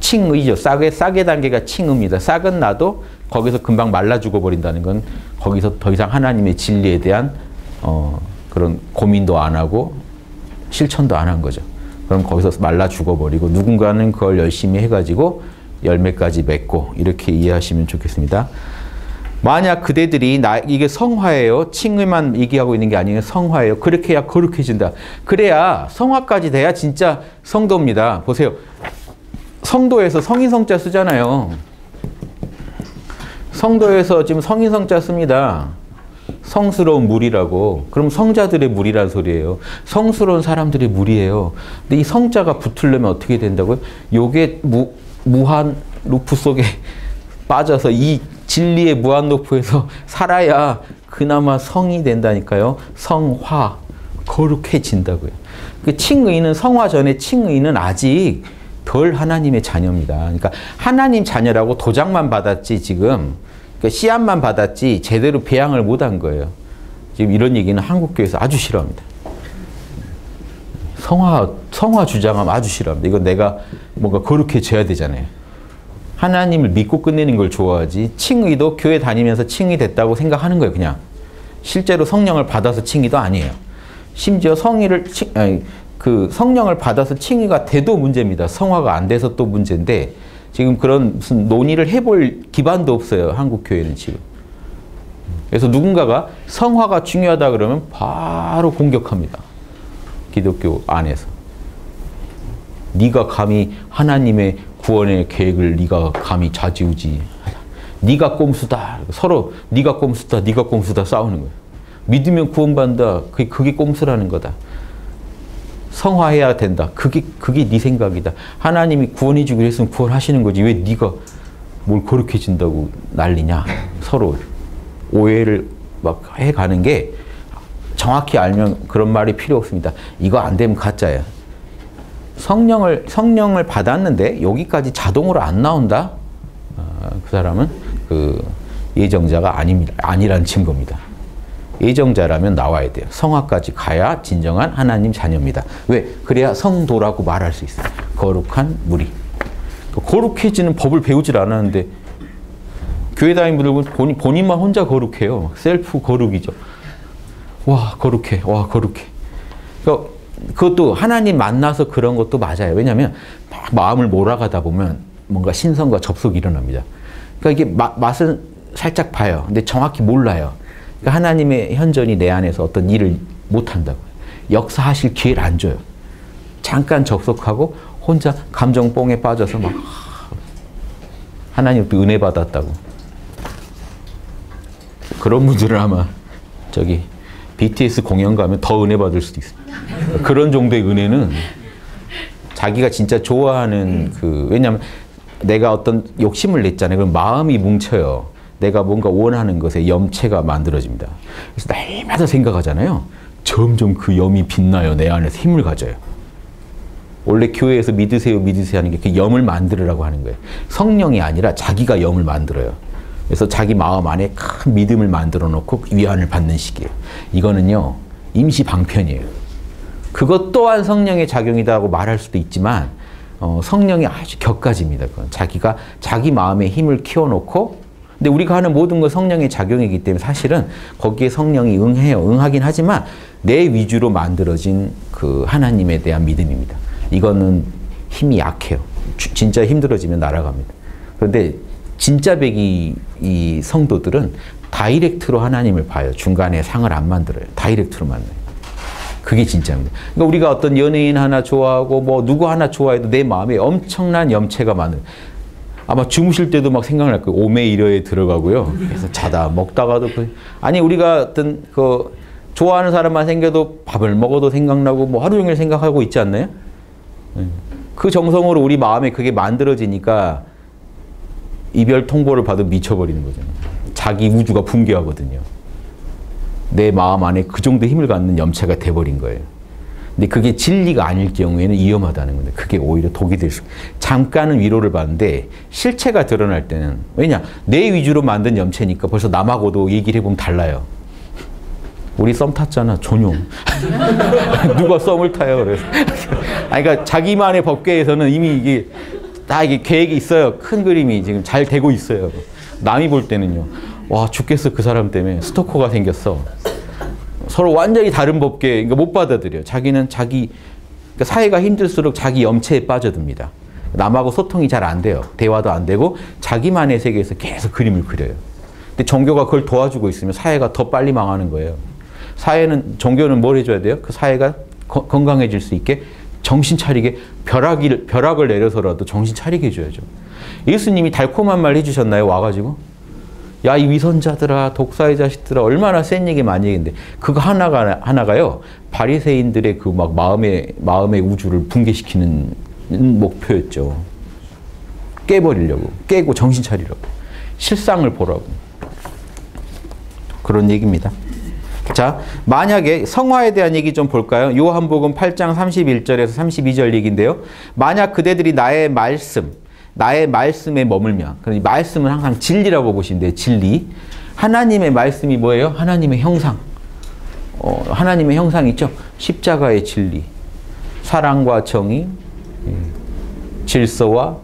칭의죠. 싹의 싹의 단계가 칭의입니다. 싹은 나도 거기서 금방 말라 죽어 버린다는 건 거기서 더 이상 하나님의 진리에 대한 어, 그런 고민도 안 하고 실천도 안 한 거죠. 그럼 거기서 말라 죽어버리고 누군가는 그걸 열심히 해가지고 열매까지 맺고 이렇게 이해하시면 좋겠습니다. 만약 그대들이 나 이게 성화예요. 칭의만 얘기하고 있는 게 아니에요. 성화예요. 그렇게 해야 거룩해진다. 그래야 성화까지 돼야 진짜 성도입니다. 보세요. 성도에서 성인성자 쓰잖아요. 성도에서 지금 성인성자 씁니다. 성스러운 물이라고. 그럼 성자들의 물이란 소리예요. 성스러운 사람들의 물이에요. 근데 이 성자가 붙으려면 어떻게 된다고요? 요게 무, 무한 루프 속에 [LAUGHS] 빠져서 이 진리의 무한 루프에서 [LAUGHS] 살아야 그나마 성이 된다니까요. 성화, 거룩해진다고요. 그 칭의는 성화 전에 칭의는 아직 덜 하나님의 자녀입니다. 그러니까 하나님 자녀라고 도장만 받았지 지금 그러니까 씨앗만 받았지 제대로 배양을 못한 거예요. 지금 이런 얘기는 한국교회에서 아주 싫어합니다. 성화, 성화 주장하면 아주 싫어합니다. 이건 내가 뭔가 거룩해져야 되잖아요. 하나님을 믿고 끝내는 걸 좋아하지, 칭의도 교회 다니면서 칭의 됐다고 생각하는 거예요, 그냥. 실제로 성령을 받아서 칭의도 아니에요. 심지어 성의를, 아니, 그 성령을 받아서 칭의가 돼도 문제입니다. 성화가 안 돼서 또 문제인데, 지금 그런 무슨 논의를 해볼 기반도 없어요. 한국 교회는 지금. 그래서 누군가가 성화가 중요하다 그러면 바로 공격합니다. 기독교 안에서. 네가 감히 하나님의 구원의 계획을 네가 감히 좌지우지. 네가 꼼수다. 서로 네가 꼼수다. 네가 꼼수다 싸우는 거예요. 믿으면 구원받는다. 그게, 그게 꼼수라는 거다. 성화해야 된다. 그게 그게 네 생각이다. 하나님이 구원해 주기로 했으면 구원하시는 거지. 왜 네가 뭘 거룩해진다고 난리냐. 서로 오해를 막 해가는 게 정확히 알면 그런 말이 필요 없습니다. 이거 안 되면 가짜야. 성령을 성령을 받았는데 여기까지 자동으로 안 나온다. 어, 그 사람은 그 예정자가 아닙니다. 아니란 증거입니다. 예정자라면 나와야 돼요. 성화까지 가야 진정한 하나님 자녀입니다. 왜? 그래야 성도라고 말할 수 있어요. 거룩한 무리. 거룩해지는 법을 배우질 않았는데 교회 다니는 분들은 본인, 본인만 혼자 거룩해요. 셀프 거룩이죠. 와 거룩해. 와 거룩해. 그러니까 그것도 하나님 만나서 그런 것도 맞아요. 왜냐하면 마음을 몰아가다 보면 뭔가 신성과 접속이 일어납니다. 그러니까 이게 마, 맛은 살짝 봐요. 근데 정확히 몰라요. 그러니까 하나님의 현존이 내 안에서 어떤 일을 못 한다고. 역사하실 기회를 안 줘요. 잠깐 접속하고 혼자 감정 뽕에 빠져서 막 하나님 또 은혜 받았다고. 그런 분들은 아마 저기 BTS 공연 가면 더 은혜 받을 수도 있어요. 그런 정도의 은혜는 자기가 진짜 좋아하는 그 왜냐하면 내가 어떤 욕심을 냈잖아요. 그럼 마음이 뭉쳐요. 내가 뭔가 원하는 것에 염체가 만들어집니다. 그래서 날마다 생각하잖아요. 점점 그 염이 빛나요. 내 안에서 힘을 가져요. 원래 교회에서 믿으세요, 믿으세요 하는 게 그 염을 만들으라고 하는 거예요. 성령이 아니라 자기가 염을 만들어요. 그래서 자기 마음 안에 큰 믿음을 만들어 놓고 위안을 받는 시기예요. 이거는요, 임시 방편이에요. 그것 또한 성령의 작용이다고 말할 수도 있지만, 어, 성령이 아주 격가집니다. 그건 자기가 자기 마음의 힘을 키워놓고, 근데 우리가 하는 모든 건 성령의 작용이기 때문에 사실은 거기에 성령이 응해요. 응하긴 하지만 내 위주로 만들어진 그 하나님에 대한 믿음입니다. 이거는 힘이 약해요. 진짜 힘들어지면 날아갑니다. 그런데 진짜 배기 이 성도들은 다이렉트로 하나님을 봐요. 중간에 상을 안 만들어요. 다이렉트로 만나요. 그게 진짜입니다. 그러니까 우리가 어떤 연예인 하나 좋아하고 뭐 누구 하나 좋아해도 내 마음에 엄청난 염체가 많은 아마 주무실 때도 막 생각날 거예요. 오메이러에 들어가고요. 그래서 자다 먹다가도 그 아니 우리가 어떤 그 좋아하는 사람만 생겨도 밥을 먹어도 생각나고 뭐 하루 종일 생각하고 있지 않나요? 네. 그 정성으로 우리 마음에 그게 만들어지니까 이별 통보를 받으면 미쳐버리는 거죠. 자기 우주가 붕괴하거든요. 내 마음 안에 그 정도 힘을 갖는 염체가 돼버린 거예요. 근데 그게 진리가 아닐 경우에는 위험하다는 건데 그게 오히려 독이 될 수. 잠깐은 위로를 받는데 실체가 드러날 때는 왜냐 내 위주로 만든 염체니까 벌써 남하고도 얘기를 해보면 달라요. 우리 썸 탔잖아 전용. [LAUGHS] 누가 썸을 타요 그래서. 아니, 그러니까 자기만의 법궤에서는 이미 이게 다 이게 계획이 있어요. 큰 그림이 지금 잘 되고 있어요. 남이 볼 때는요. 와 죽겠어 그 사람 때문에 스토커가 생겼어. 서로 완전히 다른 법계 그러니까 못 받아들여. 자기는 자기 그러니까 사회가 힘들수록 자기 염체에 빠져듭니다. 남하고 소통이 잘 안 돼요. 대화도 안 되고 자기만의 세계에서 계속 그림을 그려요. 근데 종교가 그걸 도와주고 있으면 사회가 더 빨리 망하는 거예요. 사회는 종교는 뭘 해줘야 돼요? 그 사회가 거, 건강해질 수 있게 정신 차리게 벼락을 벼락을 내려서라도 정신 차리게 해줘야죠. 예수님이 달콤한 말 해주셨나요? 와가지고 야, 이 위선자들아, 독사의 자식들아, 얼마나 센 얘기 많이 했는데, 그거 하나가, 하나가요, 바리새인들의 그 막 마음의, 마음의 우주를 붕괴시키는 목표였죠. 깨버리려고. 깨고 정신 차리려고. 실상을 보라고. 그런 얘기입니다. 자, 만약에 성화에 대한 얘기 좀 볼까요? 요한복음 8장 31절에서 32절 얘기인데요. 만약 그대들이 나의 말씀, 나의 말씀에 머물면, 그러니 말씀은 항상 진리라고 보시면 돼요. 진리. 하나님의 말씀이 뭐예요? 하나님의 형상. 어, 하나님의 형상 있죠? 십자가의 진리. 사랑과 정의, 예, 질서와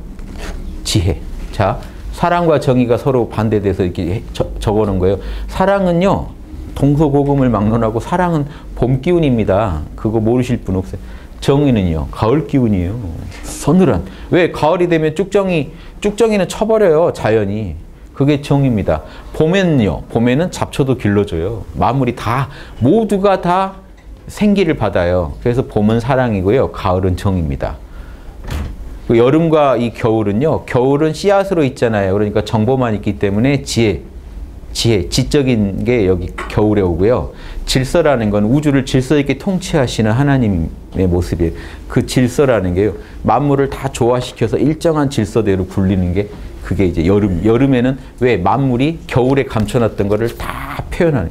지혜. 자, 사랑과 정의가 서로 반대돼서 이렇게 적어 놓은 거예요. 사랑은요, 동서고금을 막론하고 사랑은 봄 기운입니다. 그거 모르실 분 없어요. 정의는요, 가을 기운이에요. 서늘한. 왜? 가을이 되면 쭉정이, 쭉정이는 쳐버려요, 자연이. 그게 정입니다. 봄에는요, 봄에는 잡초도 길러줘요. 마무리 다, 모두가 다 생기를 받아요. 그래서 봄은 사랑이고요, 가을은 정입니다. 그 여름과 이 겨울은요, 겨울은 씨앗으로 있잖아요. 그러니까 정보만 있기 때문에 지혜, 지혜, 지적인 게 여기 겨울에 오고요. 질서라는 건 우주를 질서 있게 통치하시는 하나님의 모습이에요. 그 질서라는 게요. 만물을 다 조화시켜서 일정한 질서대로 굴리는 게 그게 이제 여름. 여름에는 왜 만물이 겨울에 감춰놨던 거를 다 표현하는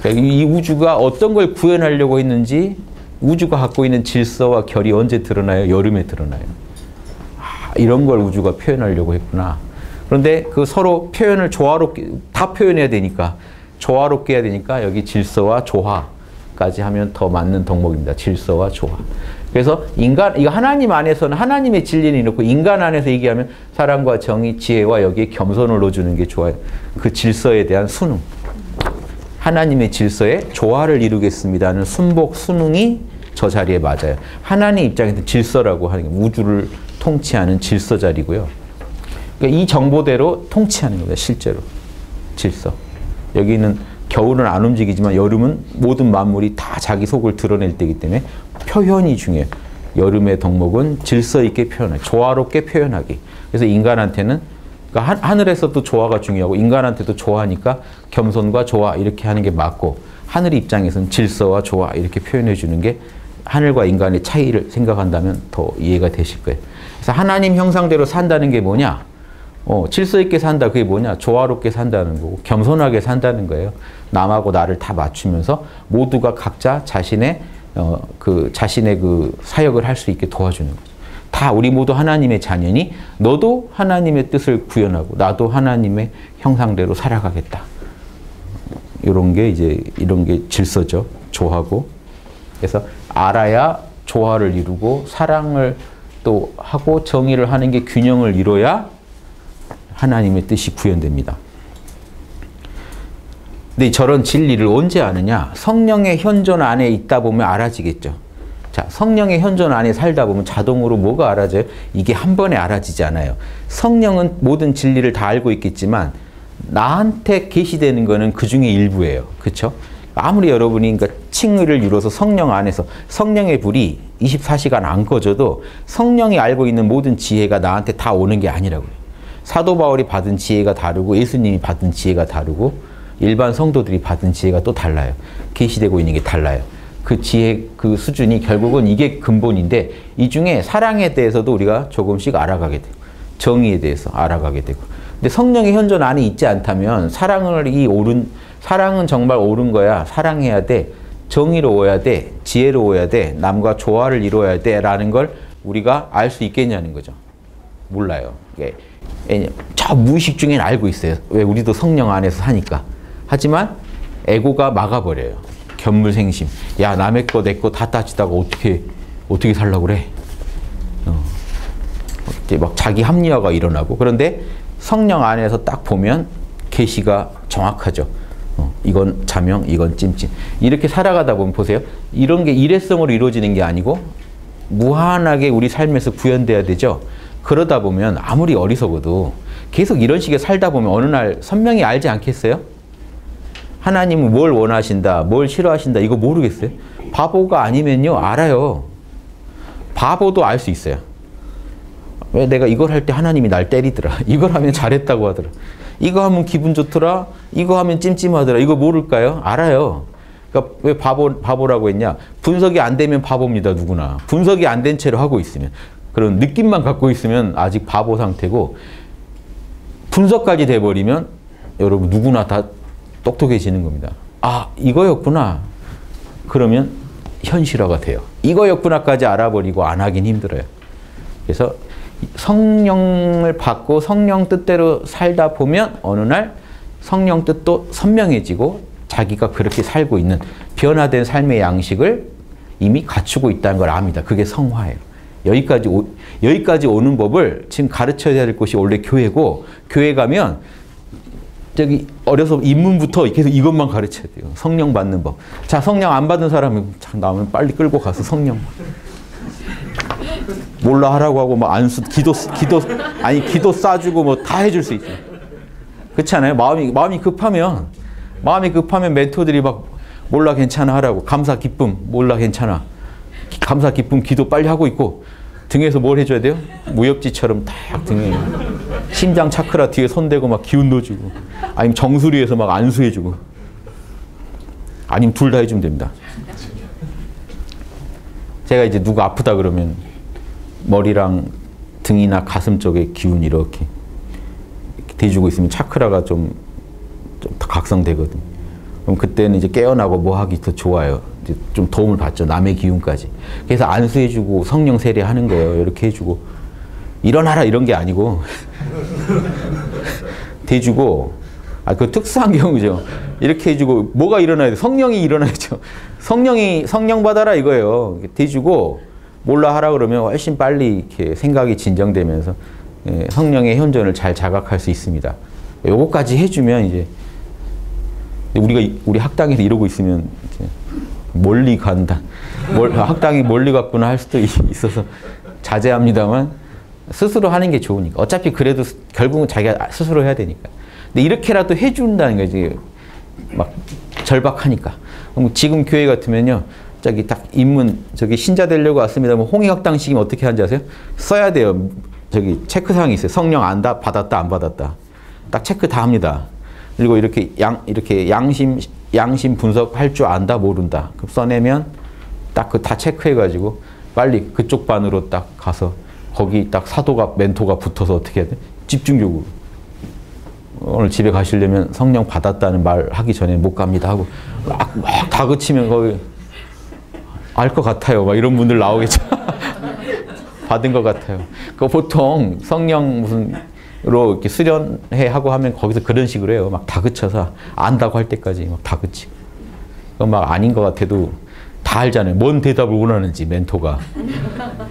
그러니까 이 우주가 어떤 걸 구현하려고 했는지 우주가 갖고 있는 질서와 결이 언제 드러나요? 여름에 드러나요. 아, 이런 걸 우주가 표현하려고 했구나. 그런데 그 서로 표현을 조화롭게 다 표현해야 되니까 조화롭게 해야 되니까 여기 질서와 조화까지 하면 더 맞는 덕목입니다. 질서와 조화. 그래서 인간 이거 하나님 안에서는 하나님의 진리는 이렇고 인간 안에서 얘기하면 사랑과 정의, 지혜와 여기에 겸손을 넣어주는 게 좋아요. 그 질서에 대한 순응. 하나님의 질서에 조화를 이루겠습니다는 순복 순응이 저 자리에 맞아요. 하나님 입장에서 질서라고 하는 게 우주를 통치하는 질서 자리고요. 그러니까 이 정보대로 통치하는 겁니다. 실제로 질서. 여기는 겨울은 안 움직이지만 여름은 모든 만물이 다 자기 속을 드러낼 때이기 때문에 표현이 중요해요. 여름의 덕목은 질서 있게 표현하기, 조화롭게 표현하기. 그래서 인간한테는 그러니까 하 늘에서도 조화가 중요하고 인간한테도 조화니까 겸손과 조화 이렇게 하는 게 맞고 하늘 입장에서는 질서와 조화 이렇게 표현해 주는 게 하늘과 인간의 차이를 생각한다면 더 이해가 되실 거예요. 그래서 하나님 형상대로 산다는 게 뭐냐? 어, 질서 있게 산다. 그게 뭐냐? 조화롭게 산다는 거고, 겸손하게 산다는 거예요. 남하고 나를 다 맞추면서 모두가 각자 자신의, 어, 그, 자신의 그 사역을 할 수 있게 도와주는 거죠. 다 우리 모두 하나님의 자녀니, 너도 하나님의 뜻을 구현하고, 나도 하나님의 형상대로 살아가겠다. 이런 게 이제, 이런 게 질서죠. 조하고. 그래서 알아야 조화를 이루고, 사랑을 또 하고, 정의를 하는 게 균형을 이뤄야 하나님의 뜻이 구현됩니다. 근데 저런 진리를 언제 아느냐? 성령의 현존 안에 있다 보면 알아지겠죠. 자, 성령의 현존 안에 살다 보면 자동으로 뭐가 알아져요? 이게 한 번에 알아지지 않아요. 성령은 모든 진리를 다 알고 있겠지만 나한테 계시되는 거는 그 중에 일부예요. 그렇죠? 아무리 여러분이 그러니까 칭의를 이뤄서 성령 안에서 성령의 불이 24시간 안 꺼져도 성령이 알고 있는 모든 지혜가 나한테 다 오는 게 아니라고요. 사도 바울이 받은 지혜가 다르고 예수님이 받은 지혜가 다르고 일반 성도들이 받은 지혜가 또 달라요. 계시되고 있는 게 달라요. 그 지혜 그 수준이 결국은 이게 근본인데 이 중에 사랑에 대해서도 우리가 조금씩 알아가게 되고 정의에 대해서 알아가게 되고. 근데 성령의 현존 안에 있지 않다면 사랑을 이 옳은 사랑은 정말 옳은 거야. 사랑해야 돼. 정의로워야 돼. 지혜로워야 돼. 남과 조화를 이루어야 돼라는 걸 우리가 알 수 있겠냐는 거죠. 몰라요. 예. 저 무의식 중엔 알고 있어요. 왜 우리도 성령 안에서 사니까. 하지만 에고가 막아버려요. 견물생심. 야 남의 거 내 거 다 따지다가 어떻게 어떻게 살라고 그래? 어. 이제 막 자기 합리화가 일어나고 그런데 성령 안에서 딱 보면 계시가 정확하죠. 어, 이건 자명, 이건 찜찜. 이렇게 살아가다 보면 보세요. 이런 게 일회성으로 이루어지는 게 아니고 무한하게 우리 삶에서 구현돼야 되죠. 그러다 보면 아무리 어리석어도 계속 이런 식의 살다 보면 어느 날 선명히 알지 않겠어요? 하나님은 뭘 원하신다, 뭘 싫어하신다, 이거 모르겠어요? 바보가 아니면요, 알아요. 바보도 알 수 있어요. 왜 내가 이걸 할 때 하나님이 날 때리더라. [LAUGHS] 이걸 하면 잘했다고 하더라. 이거 하면 기분 좋더라. 이거 하면 찜찜하더라. 이거 모를까요? 알아요. 그러니까 왜 바보, 바보라고 했냐? 분석이 안 되면 바보입니다, 누구나. 분석이 안 된 채로 하고 있으면. 그런 느낌만 갖고 있으면 아직 바보 상태고 분석까지 돼버리면 여러분 누구나 다 똑똑해지는 겁니다. 아 이거였구나. 그러면 현실화가 돼요. 이거였구나까지 알아버리고 안 하긴 힘들어요. 그래서 성령을 받고 성령 뜻대로 살다 보면 어느 날 성령 뜻도 선명해지고 자기가 그렇게 살고 있는 변화된 삶의 양식을 이미 갖추고 있다는 걸 압니다. 그게 성화예요. 여기까지 오, 여기까지 오는 법을 지금 가르쳐야 될 곳이 원래 교회고 교회 가면 저기 어려서 입문부터 계속 이것만 가르쳐야 돼요. 성령 받는 법. 자, 성령 안 받은 사람은 참 나오면 빨리 끌고 가서 성령. 몰라 하라고 하고 뭐 안수 기도 기도 아니 기도 싸주고 뭐 다 해줄 수 있어요. 그렇지 않아요? 마음이 마음이 급하면 마음이 급하면 멘토들이 막 몰라 괜찮아 하라고 감사 기쁨 몰라 괜찮아 감사 기쁨 기도 빨리 하고 있고 등에서 뭘 해줘야 돼요? 무협지처럼 딱 등에 심장 차크라 뒤에 손대고 막 기운 넣어주고 아니면 정수리에서 막 안수해주고 아니면 둘 다 해주면 됩니다. 제가 이제 누가 아프다 그러면 머리랑 등이나 가슴 쪽에 기운 이렇게 대주고 있으면 차크라가 좀, 좀 각성되거든. 그럼 그때는 이제 깨어나고 뭐 하기 더 좋아요. 좀 도움을 받죠. 남의 기운까지. 그래서 안수해주고 성령 세례하는 거예요. 이렇게 해주고 일어나라 이런 게 아니고 [LAUGHS] 대주고 아 그 특수한 경우죠. 이렇게 해주고 뭐가 일어나야 돼? 성령이 일어나야죠. [LAUGHS] 성령이 성령 받아라 이거예요. 대주고 몰라 하라 그러면 훨씬 빨리 이렇게 생각이 진정되면서 예, 성령의 현존을 잘 자각할 수 있습니다. 요거까지 해주면 이제 우리가 우리 학당에서 이러고 있으면 멀리 간다. 학당이 멀리 갔구나 할 수도 [LAUGHS] 있어서 자제합니다만 스스로 하는 게 좋으니까. 어차피 그래도 결국은 자기가 스스로 해야 되니까. 근데 이렇게라도 해준다는 거지. 막 절박하니까. 지금 교회 같으면요. 갑자기 딱 입문 저기 신자 되려고 왔습니다. 뭐 홍익학당식이면 어떻게 하는지 아세요? 써야 돼요. 저기 체크사항이 있어요. 성령 안다, 받았다, 안 받았다. 딱 체크 다 합니다. 그리고 이렇게 양 이렇게 양심 양심 분석할 줄 안다, 모른다. 그럼 써내면 딱 그 다 체크해가지고 빨리 그쪽 반으로 딱 가서 거기 딱 사도가 멘토가 붙어서 어떻게 해야 돼? 집중적으로 오늘 집에 가시려면 성령 받았다는 말 하기 전에 못 갑니다 하고 막, 막 다그치면 거기 알 것 같아요. 막 이런 분들 나오겠죠. [LAUGHS] 받은 것 같아요. 그 보통 성령 무슨 로 이렇게 수련회 하고 하면 거기서 그런 식으로 해요. 막 다그쳐서 안다고 할 때까지 막 다그치고. 막 아닌 것 같아도 다 알잖아요. 뭔 대답을 원하는지 멘토가.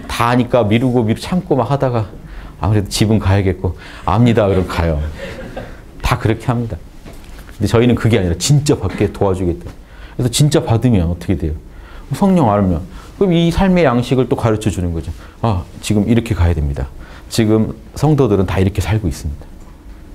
다 아니까 미루고 미루 참고 막 하다가 아무래도 집은 가야겠고 압니다. 그럼 가요. 다 그렇게 합니다. 근데 저희는 그게 아니라 진짜 받게 도와주겠다. 그래서 진짜 받으면 어떻게 돼요? 성령 알면 그럼 이 삶의 양식을 또 가르쳐 주는 거죠. 아, 지금 이렇게 가야 됩니다. 지금 성도들은 다 이렇게 살고 있습니다.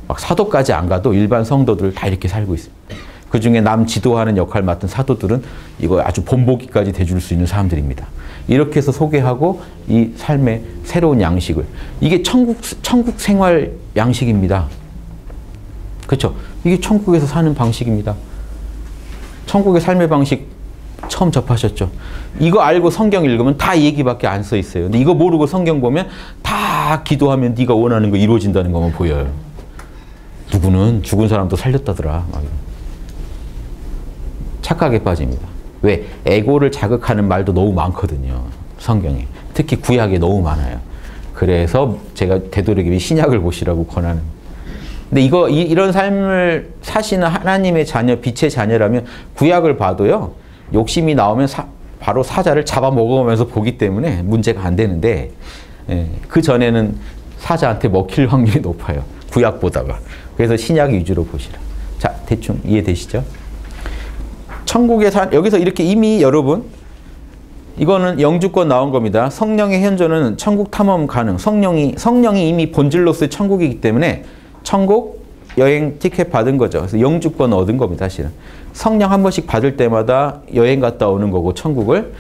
막 사도까지 안 가도 일반 성도들 다 이렇게 살고 있습니다. 그 중에 남 지도하는 역할 맡은 사도들은 이거 아주 본보기까지 대줄 수 있는 사람들입니다. 이렇게 해서 소개하고 이 삶의 새로운 양식을 이게 천국 천국 생활 양식입니다. 그렇죠? 이게 천국에서 사는 방식입니다. 천국의 삶의 방식 처음 접하셨죠? 이거 알고 성경 읽으면 다 얘기밖에 안 써 있어요. 근데 이거 모르고 성경 보면 다 기도하면 네가 원하는 거 이루어진다는 것만 보여요. 누구는 죽은 사람도 살렸다더라. 착각에 빠집니다. 왜? 에고를 자극하는 말도 너무 많거든요. 성경에. 특히 구약에 너무 많아요. 그래서 제가 되도록이면 신약을 보시라고 권하는. 근데 이거 이, 런 삶을 사시는 하나님의 자녀, 빛의 자녀라면 구약을 봐도요. 욕심이 나오면 사, 바로 사자를 잡아 먹어가면서 보기 때문에 문제가 안 되는데 예, 그 전에는 사자한테 먹힐 확률이 높아요. 구약보다가. 그래서 신약 위주로 보시라. 자, 대충 이해되시죠? 천국에 산 여기서 이렇게 이미 여러분 이거는 영주권 나온 겁니다. 성령의 현존은 천국 탐험 가능. 성령이 성령이 이미 본질로서의 천국이기 때문에 천국 여행 티켓 받은 거죠. 그래서 영주권 얻은 겁니다, 사실은. 성령 한 번씩 받을 때마다 여행 갔다 오는 거고 천국을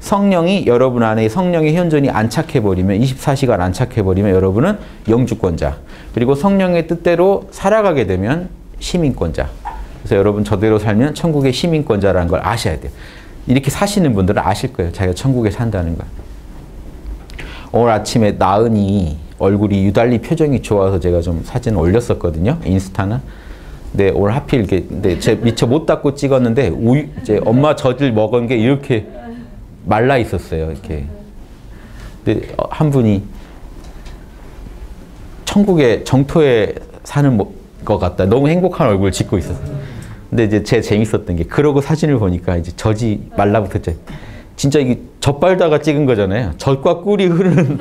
성령이 여러분 안에 성령의 현존이 안착해 버리면 24시간 안착해 버리면 여러분은 영주권자. 그리고 성령의 뜻대로 살아가게 되면 시민권자. 그래서 여러분 저대로 살면 천국의 시민권자라는 걸 아셔야 돼요. 이렇게 사시는 분들은 아실 거예요. 자기가 천국에 산다는 걸. 오늘 아침에 나은이 얼굴이 유달리 표정이 좋아서 제가 좀 사진 올렸었거든요. 인스타나. 근데 오늘 하필 이렇게 근데 제 미처 못 닦고 찍었는데 우유 이제 엄마 젖을 먹은 게 이렇게 말라 있었어요. 이렇게. 근데 한 분이 천국의 정토에 사는 것 같다. 너무 행복한 얼굴 짓고 있었어요. 근데 이제 제 재밌었던 게 그러고 사진을 보니까 이제 젖이 말라붙었죠. 진짜 이게 젖 빨다가 찍은 거잖아요. 젖과 꿀이 흐르는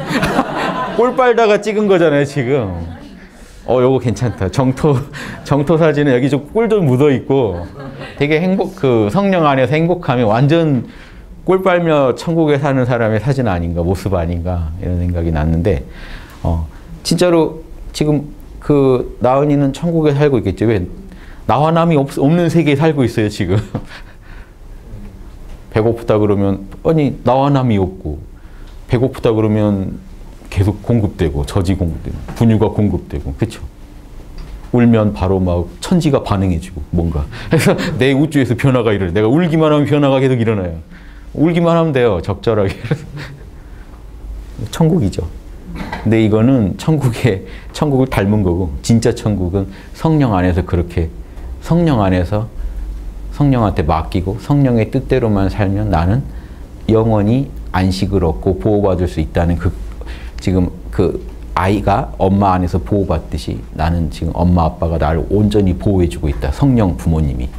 [LAUGHS] 꿀 빨다가 찍은 거잖아요, 지금. 어, 요거 괜찮다. 정토, [LAUGHS] 정토 사진은 여기 좀 꿀도 묻어 있고 되게 행복, 그 성령 안에서 행복하면 완전 꿀 빨며 천국에 사는 사람의 사진 아닌가, 모습 아닌가, 이런 생각이 났는데, 어, 진짜로 지금 그 나은이는 천국에 살고 있겠죠. 왜? 나와 남이 없, 없는 세계에 살고 있어요, 지금. [LAUGHS] 배고프다 그러면, 아니, 나와 남이 없고, 배고프다 그러면 계속 공급되고 저지 공급되고 분유가 공급되고 그렇죠. 울면 바로 막 천지가 반응해주고 뭔가 그래서 [LAUGHS] 내 우주에서 변화가 일어나. 내가 울기만 하면 변화가 계속 일어나요. 울기만 하면 돼요. 적절하게. [LAUGHS] 천국이죠. 근데 이거는 천국에 천국을 닮은 거고 진짜 천국은 성령 안에서 그렇게 성령 안에서 성령한테 맡기고 성령의 뜻대로만 살면 나는 영원히 안식을 얻고 보호받을 수 있다는 그 지금 그 아이가 엄마 안에서 보호받듯이 나는 지금 엄마 아빠가 나를 온전히 보호해주고 있다. 성령 부모님이.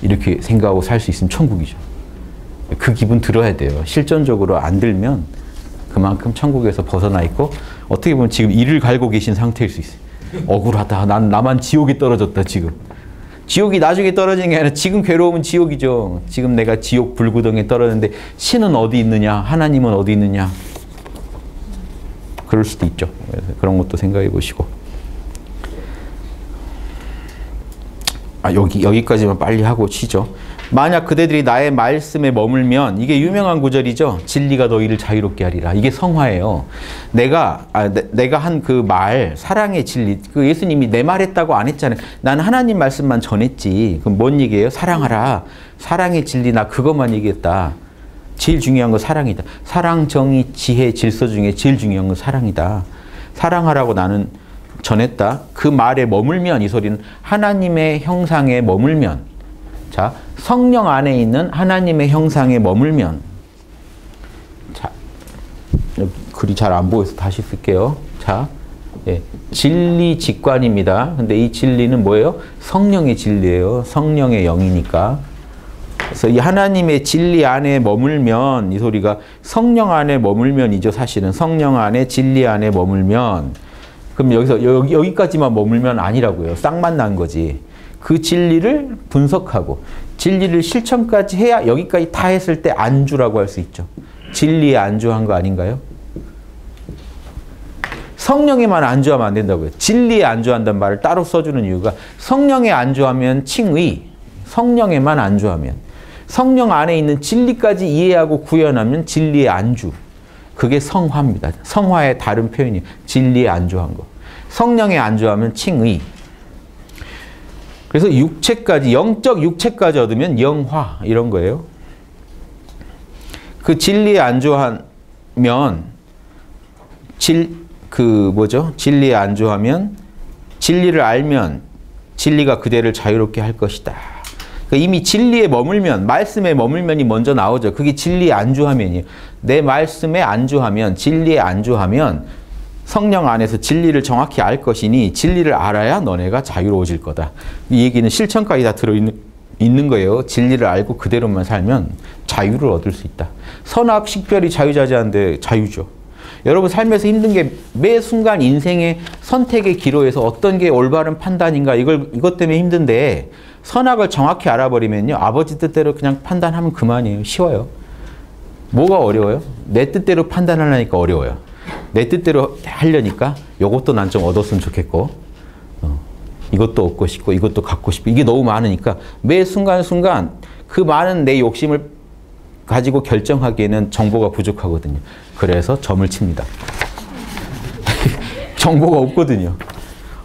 이렇게 생각하고 살 수 있으면 천국이죠. 그 기분 들어야 돼요. 실전적으로 안 들면 그만큼 천국에서 벗어나 있고 어떻게 보면 지금 이를 갈고 계신 상태일 수 있어요. 억울하다. 난 나만 지옥에 떨어졌다 지금. 지옥이 나중에 떨어지는 게 아니라 지금 괴로움은 지옥이죠. 지금 내가 지옥 불구덩이에 떨어졌는데 신은 어디 있느냐? 하나님은 어디 있느냐? 그럴 수도 있죠. 그런 것도 생각해 보시고. 아, 여기, 여기까지만 빨리 하고 치죠. 만약 그대들이 나의 말씀에 머물면 이게 유명한 구절이죠. 진리가 너희를 자유롭게 하리라. 이게 성화예요. 내가 아, 내, 가 한 그 말 사랑의 진리 그 예수님이 내 말했다고 안 했잖아요. 나는 하나님 말씀만 전했지. 그럼 뭔 얘기예요? 사랑하라. 사랑의 진리 나 그것만 얘기했다. 제일 중요한 건 사랑이다. 사랑, 정의, 지혜, 질서 중에 제일 중요한 건 사랑이다. 사랑하라고 나는 전했다. 그 말에 머물면 이 소리는 하나님의 형상에 머물면 자 성령 안에 있는 하나님의 형상에 머물면 자 글이 잘 안 보여서 다시 쓸게요. 자 예, 진리 직관입니다. 근데 이 진리는 뭐예요? 성령의 진리예요. 성령의 영이니까 그래서 이 하나님의 진리 안에 머물면 이 소리가 성령 안에 머물면이죠 사실은. 성령 안에 진리 안에 머물면. 그럼 여기서 여기, 여기 까지만 머물면 아니라고요. 쌍만 난 거지. 그 진리를 분석하고 진리를 실천까지 해야 여기까지 다 했을 때 안주라고 할 수 있죠. 진리에 안주한 거 아닌가요? 성령에만 안주하면 안 된다고요. 진리에 안주한다는 말을 따로 써주는 이유가 성령에 안주하면 칭의 성령에만 안주하면 성령 안에 있는 진리까지 이해하고 구현하면 진리의 안주. 그게 성화입니다. 성화의 다른 표현이 진리에 안주한 거. 성령에 안주하면 칭의. 그래서 육체까지 영적 육체까지 얻으면 영화 이런 거예요. 그 진리에 안주하면 질 그 뭐죠? 진리에 안주하면 진리를 알면 진리가 그대를 자유롭게 할 것이다. 그 이미 진리에 머물면 말씀에 머물면이 먼저 나오죠. 그게 진리에 안주하면이에요. 내 말씀에 안주하면 진리에 안주하면 성령 안에서 진리를 정확히 알 것이니 진리를 알아야 너네가 자유로워질 거다. 이 얘기는 실천까지 다 들어있는 있는 거예요. 진리를 알고 그대로만 살면 자유를 얻을 수 있다. 선악 식별이 자유자재한데 자유죠. 여러분 삶에서 힘든 게 매 순간 인생의 선택의 기로에서 어떤 게 올바른 판단인가 이걸 이것 때문에 힘든데 선악을 정확히 알아버리면요. 아버지 뜻대로 그냥 판단하면 그만이에요. 쉬워요. 뭐가 어려워요? 내 뜻대로 판단하려니까 어려워요. 내 뜻대로 하려니까 이것도 난 좀 얻었으면 좋겠고 어, 이것도 얻고 싶고 이것도 갖고 싶고 이게 너무 많으니까 매 순간순간 그 많은 내 욕심을 가지고 결정하기에는 정보가 부족하거든요. 그래서 점을 칩니다. [LAUGHS] 정보가 없거든요.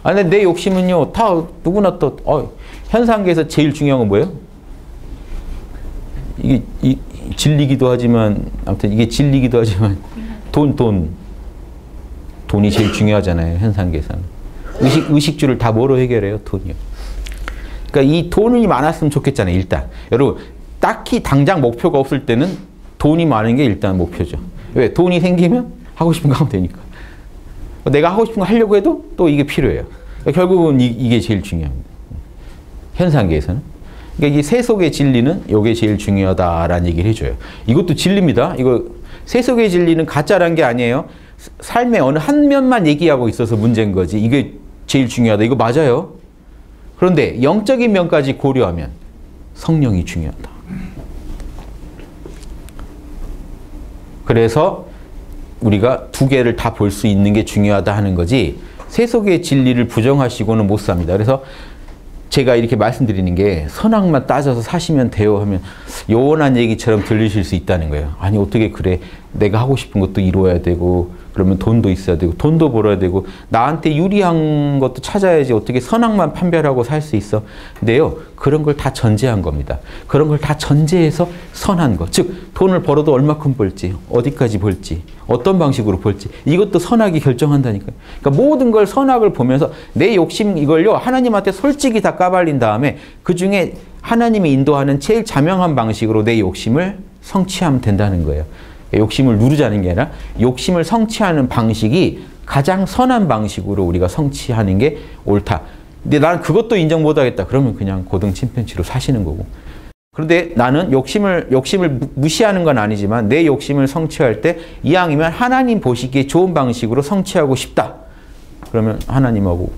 아니, 내 욕심은요, 다 누구나 또, 어, 현상계에서 제일 중요한 건 뭐예요? 이게 이, 진리기도 하지만 아무튼 이게 진리기도 하지만 [LAUGHS] 돈, 돈. 돈이 제일 중요하잖아요. 현상계에서는. 의식, 의식주를 다 뭐로 해결해요? 돈이요. 그러니까 이 돈이 많았으면 좋겠잖아요. 일단. 여러분, 딱히 당장 목표가 없을 때는 돈이 많은 게 일단 목표죠. 왜? 돈이 생기면 하고 싶은 거 하면 되니까. 내가 하고 싶은 거 하려고 해도 또 이게 필요해요. 결국은 이, 게 제일 중요합니다. 현상계에서는. 그러니까 이 세속의 진리는 이게 제일 중요하다라는 얘기를 해줘요. 이것도 진리입니다. 이거 세속의 진리는 가짜란 게 아니에요. 삶의 어느 한 면만 얘기하고 있어서 문제인 거지. 이게 제일 중요하다. 이거 맞아요. 그런데 영적인 면까지 고려하면 성령이 중요하다. 그래서 우리가 두 개를 다 볼 수 있는 게 중요하다 하는 거지 세속의 진리를 부정하시고는 못 삽니다. 그래서 제가 이렇게 말씀드리는 게 선악만 따져서 사시면 돼요 하면 요원한 얘기처럼 들리실 수 있다는 거예요. 아니 어떻게 그래 내가 하고 싶은 것도 이루어야 되고 그러면 돈도 있어야 되고 돈도 벌어야 되고 나한테 유리한 것도 찾아야지 어떻게 선악만 판별하고 살 수 있어. 근데요 그런 걸 다 전제한 겁니다. 그런 걸 다 전제해서 선한 것. 즉 돈을 벌어도 얼마큼 벌지 어디까지 벌지 어떤 방식으로 벌지 이것도 선악이 결정한다니까요. 그러니까 모든 걸 선악을 보면서 내 욕심 이걸요 하나님한테 솔직히 다 까발린 다음에 그 중에 하나님이 인도하는 제일 자명한 방식으로 내 욕심을 성취하면 된다는 거예요. 욕심을 누르자는 게 아니라 욕심을 성취하는 방식이 가장 선한 방식으로 우리가 성취하는 게 옳다. 근데 나는 그것도 인정 못 하겠다. 그러면 그냥 고등 침팬치로 사시는 거고. 그런데 나는 욕심을 욕심을 무시하는 건 아니지만 내 욕심을 성취할 때 이왕이면 하나님 보시기에 좋은 방식으로 성취하고 싶다. 그러면 하나님하고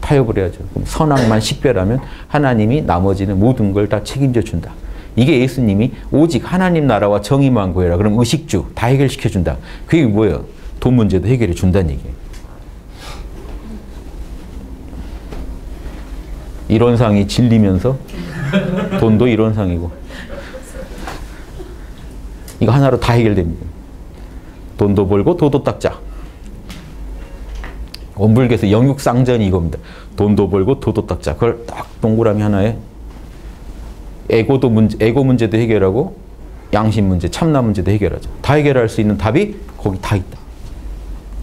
타협을 해야죠. 선악만 식별하면 하나님이 나머지는 모든 걸 다 책임져 준다. 이게 예수님이 오직 하나님 나라와 정의만 구해라. 그럼 의식주 다 해결시켜 준다. 그게 뭐예요? 돈 문제도 해결해 준다는 얘기예요. 이론상이 진리면서 돈도 이론상이고. 이거 하나로 다 해결됩니다. 돈도 벌고 도도 닦자. 원불교에서 영육상전이 이겁니다. 돈도 벌고 도도 닦자. 그걸 딱 동그라미 하나에 에고도 문제, 에고 문제도 해결하고 양심 문제, 참나 문제도 해결하자. 다 해결할 수 있는 답이 거기 다 있다.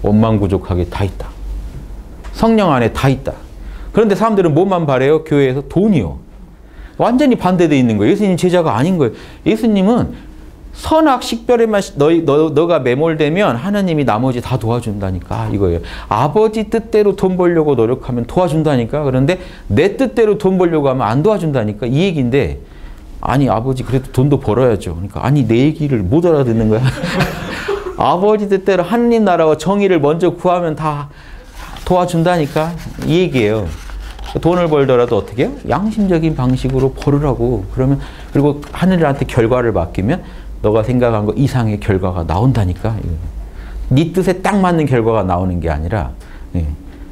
원망구족하게 다 있다. 성령 안에 다 있다. 그런데 사람들은 뭐만 바래요? 교회에서 돈이요. 완전히 반대되어 있는 거예요. 예수님 제자가 아닌 거예요. 예수님은 선악 식별에만 너, 너, 너가 매몰되면 하나님이 나머지 다 도와준다니까 이거예요. 아버지 뜻대로 돈 벌려고 노력하면 도와준다니까. 그런데 내 뜻대로 돈 벌려고 하면 안 도와준다니까. 이 얘기인데 아니 아버지 그래도 돈도 벌어야죠. 그러니까 아니 내 얘기를 못 알아듣는 거야. [LAUGHS] 아버지 뜻대로 하나님 나라와 정의를 먼저 구하면 다 도와준다니까 이 얘기예요. 돈을 벌더라도 어떻게 해요? 양심적인 방식으로 벌으라고. 그러면 그리고 하늘한테 결과를 맡기면 너가 생각한 거 이상의 결과가 나온다니까. 네 뜻에 딱 맞는 결과가 나오는 게 아니라 예,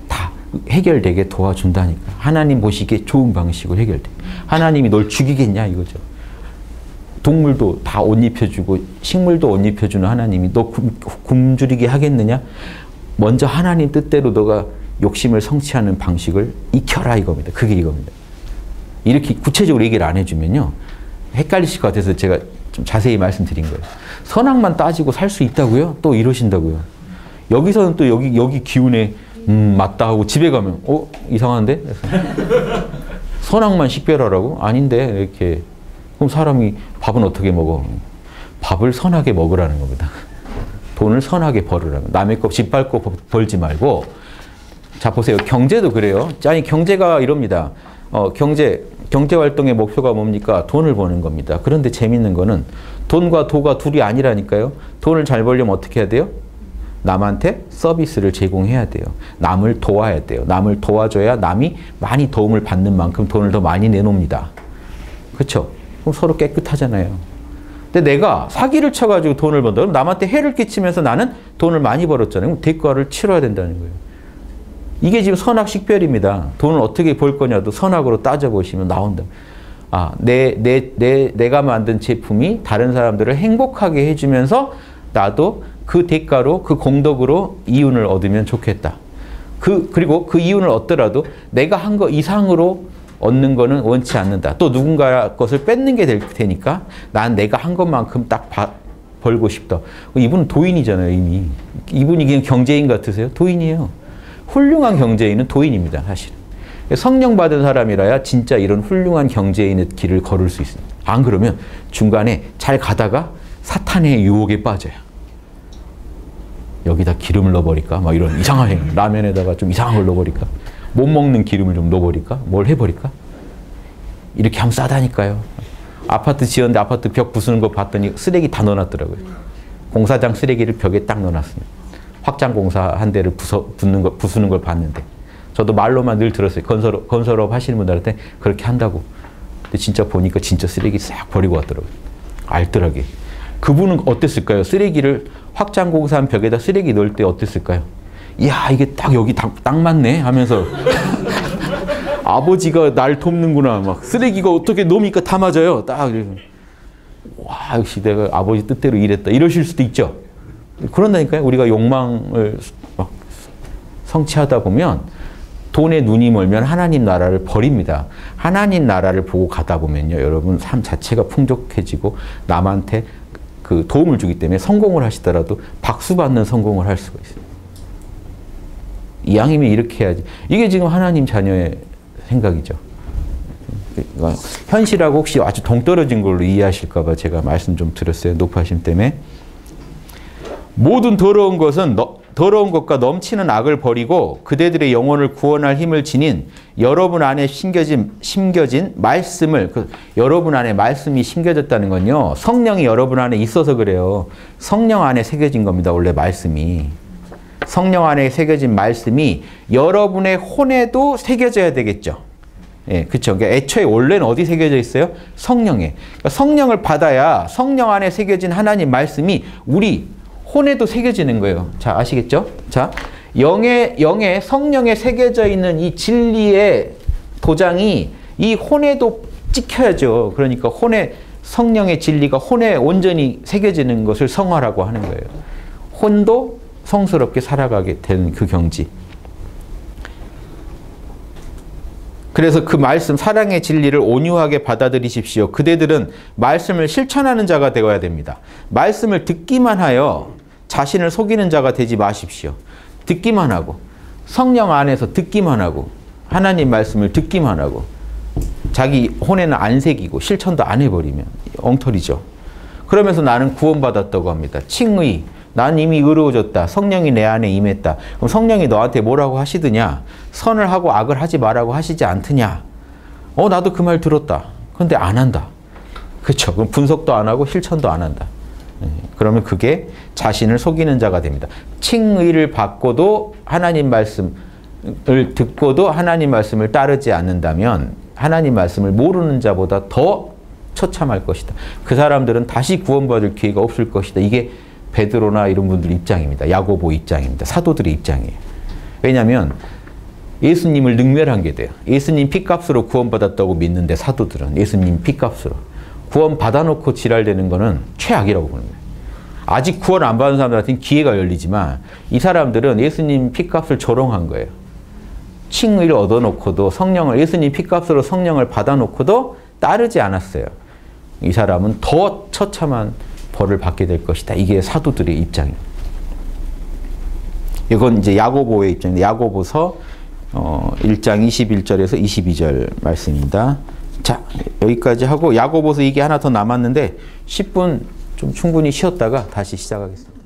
다 해결되게 도와준다니까. 하나님 보시기에 좋은 방식으로 해결돼. 하나님이 널 죽이겠냐 이거죠. 동물도 다 옷 입혀주고 식물도 옷 입혀주는 하나님이 너 굶주리게 하겠느냐? 먼저 하나님 뜻대로 너가 욕심을 성취하는 방식을 익혀라 이겁니다. 그게 이겁니다. 이렇게 구체적으로 얘기를 안 해주면요. 헷갈리실 것 같아서 제가 좀 자세히 말씀드린 거예요. 선악만 따지고 살 수 있다고요? 또 이러신다고요. 여기서는 또 여기, 여기 기운에, 음, 맞다 하고 집에 가면, 어? 이상한데? 선악만 식별하라고? 아닌데? 이렇게. 그럼 사람이 밥은 어떻게 먹어? 밥을 선하게 먹으라는 겁니다. 돈을 선하게 벌으라는 남의 거 짓밟고 벌지 말고 자 보세요. 경제도 그래요. 아니 경제가 이럽니다. 어, 경제 경제 활동의 목표가 뭡니까? 돈을 버는 겁니다. 그런데 재밌는 거는 돈과 도가 둘이 아니라니까요. 돈을 잘 벌려면 어떻게 해야 돼요? 남한테 서비스를 제공해야 돼요. 남을 도와야 돼요. 남을 도와줘야 남이 많이 도움을 받는 만큼 돈을 더 많이 내놓습니다. 그렇죠? 그럼 서로 깨끗하잖아요. 근데 내가 사기를 쳐가지고 돈을 번다. 그럼 남한테 해를 끼치면서 나는 돈을 많이 벌었잖아요. 그럼 대가를 치러야 된다는 거예요. 이게 지금 선악 식별입니다. 돈을 어떻게 벌 거냐도 선악으로 따져보시면 나온다. 아, 내, 내, 내, 내가 만든 제품이 다른 사람들을 행복하게 해주면서 나도 그 대가로, 그 공덕으로 이윤을 얻으면 좋겠다. 그, 그리고 그 이윤을 얻더라도 내가 한 거 이상으로 얻는 거는 원치 않는다. 또 누군가 것을 뺏는 게 될 테니까 난 내가 한 것만큼 딱 바, 벌고 싶다. 이분은 도인이잖아요, 이미. 이분이 그냥 경제인 같으세요? 도인이에요. 훌륭한 경제인은 도인입니다, 사실은. 성령 받은 사람이라야 진짜 이런 훌륭한 경제인의 길을 걸을 수 있습니다. 안 그러면 중간에 잘 가다가 사탄의 유혹에 빠져요. 여기다 기름을 넣어버릴까? 막 이런 이상한 행 라면에다가 좀 이상한 걸 넣어버릴까? 못 먹는 기름을 좀 넣어버릴까? 뭘 해버릴까? 이렇게 하면 싸다니까요. 아파트 지었는데 아파트 벽 부수는 거 봤더니 쓰레기 다 넣어놨더라고요. 공사장 쓰레기를 벽에 딱 넣어놨습니다. 확장 공사 한 대를 부서, 붙는 거, 부수는 걸 봤는데 저도 말로만 늘 들었어요. 건설, 건설업 하시는 분들한테 그렇게 한다고. 근데 진짜 보니까 진짜 쓰레기 싹 버리고 왔더라고요. 알뜰하게. 그분은 어땠을까요? 쓰레기를 확장 공사한 벽에다 쓰레기 넣을 때 어땠을까요? 이야 이게 딱 여기 딱, 딱 맞네 하면서. [LAUGHS] 아버지가 날 돕는구나. 막 쓰레기가 어떻게 놓으니까? 다 맞아요. 딱 와 역시 내가 아버지 뜻대로 일했다. 이러실 수도 있죠. 그런다니까요. 우리가 욕망을 막 성취하다 보면 돈에 눈이 멀면 하나님 나라를 버립니다. 하나님 나라를 보고 가다 보면요. 여러분 삶 자체가 풍족해지고 남한테 그 도움을 주기 때문에 성공을 하시더라도 박수 받는 성공을 할 수가 있어요 이왕이면 이렇게 해야지. 이게 지금 하나님 자녀의 생각이죠. 그러니까 현실하고 혹시 아주 동떨어진 걸로 이해하실까봐 제가 말씀 좀 드렸어요. 높아심 때문에. 모든 더러운 것은 너, 더러운 것과 넘치는 악을 버리고 그대들의 영혼을 구원할 힘을 지닌 여러분 안에 심겨진, 심겨진 말씀을 그 여러분 안에 말씀이 심겨졌다는 건요. 성령이 여러분 안에 있어서 그래요. 성령 안에 새겨진 겁니다. 원래 말씀이. 성령 안에 새겨진 말씀이 여러분의 혼에도 새겨져야 되겠죠. 예, 그렇죠. 그러니까 애초에 원래는 어디 새겨져 있어요? 성령에. 그러니까 성령을 받아야 성령 안에 새겨진 하나님 말씀이 우리 혼에도 새겨지는 거예요. 자, 아시겠죠? 자, 영의 영의 성령에 새겨져 있는 이 진리의 도장이 이 혼에도 찍혀야죠. 그러니까 혼의 성령의 진리가 혼에 온전히 새겨지는 것을 성화라고 하는 거예요. 혼도 성스럽게 살아가게 되는 그 경지. 그래서 그 말씀, 사랑의 진리를 온유하게 받아들이십시오. 그대들은 말씀을 실천하는 자가 되어야 됩니다. 말씀을 듣기만 하여 자신을 속이는 자가 되지 마십시오. 듣기만 하고, 성령 안에서 듣기만 하고, 하나님 말씀을 듣기만 하고, 자기 혼에는 안 새기고 실천도 안 해버리면 엉터리죠. 그러면서 나는 구원받았다고 합니다. 칭의. 난 이미 의로워졌다. 성령이 내 안에 임했다. 그럼 성령이 너한테 뭐라고 하시드냐? 선을 하고 악을 하지 말라고 하시지 않더냐? 어, 나도 그 말 들었다. 근데 안 한다. 그렇죠. 그럼 분석도 안 하고 실천도 안 한다. 네. 그러면 그게 자신을 속이는 자가 됩니다. 칭의를 받고도 하나님 말씀을 듣고도 하나님 말씀을 따르지 않는다면 하나님 말씀을 모르는 자보다 더 처참할 것이다. 그 사람들은 다시 구원받을 기회가 없을 것이다. 이게 베드로나 이런 분들 입장입니다. 야고보 입장입니다. 사도들의 입장이에요. 왜냐하면 예수님을 능멸한 게 돼요. 예수님 피값으로 구원받았다고 믿는데 사도들은 예수님 피값으로 구원 받아놓고 지랄되는 거는 최악이라고 보는 거예요. 아직 구원 안 받은 사람들한테는 기회가 열리지만 이 사람들은 예수님 피값을 조롱한 거예요. 칭의를 얻어놓고도 성령을 예수님 피값으로 성령을 받아놓고도 따르지 않았어요. 이 사람은 더 처참한 벌을 받게 될 것이다. 이게 사도들의 입장입니다. 이건 이제 야고보의 입장인데 야고보서 어 1장 21절에서 22절 말씀입니다. 자 여기까지 하고 야고보서 이게 하나 더 남았는데 10분 좀 충분히 쉬었다가 다시 시작하겠습니다.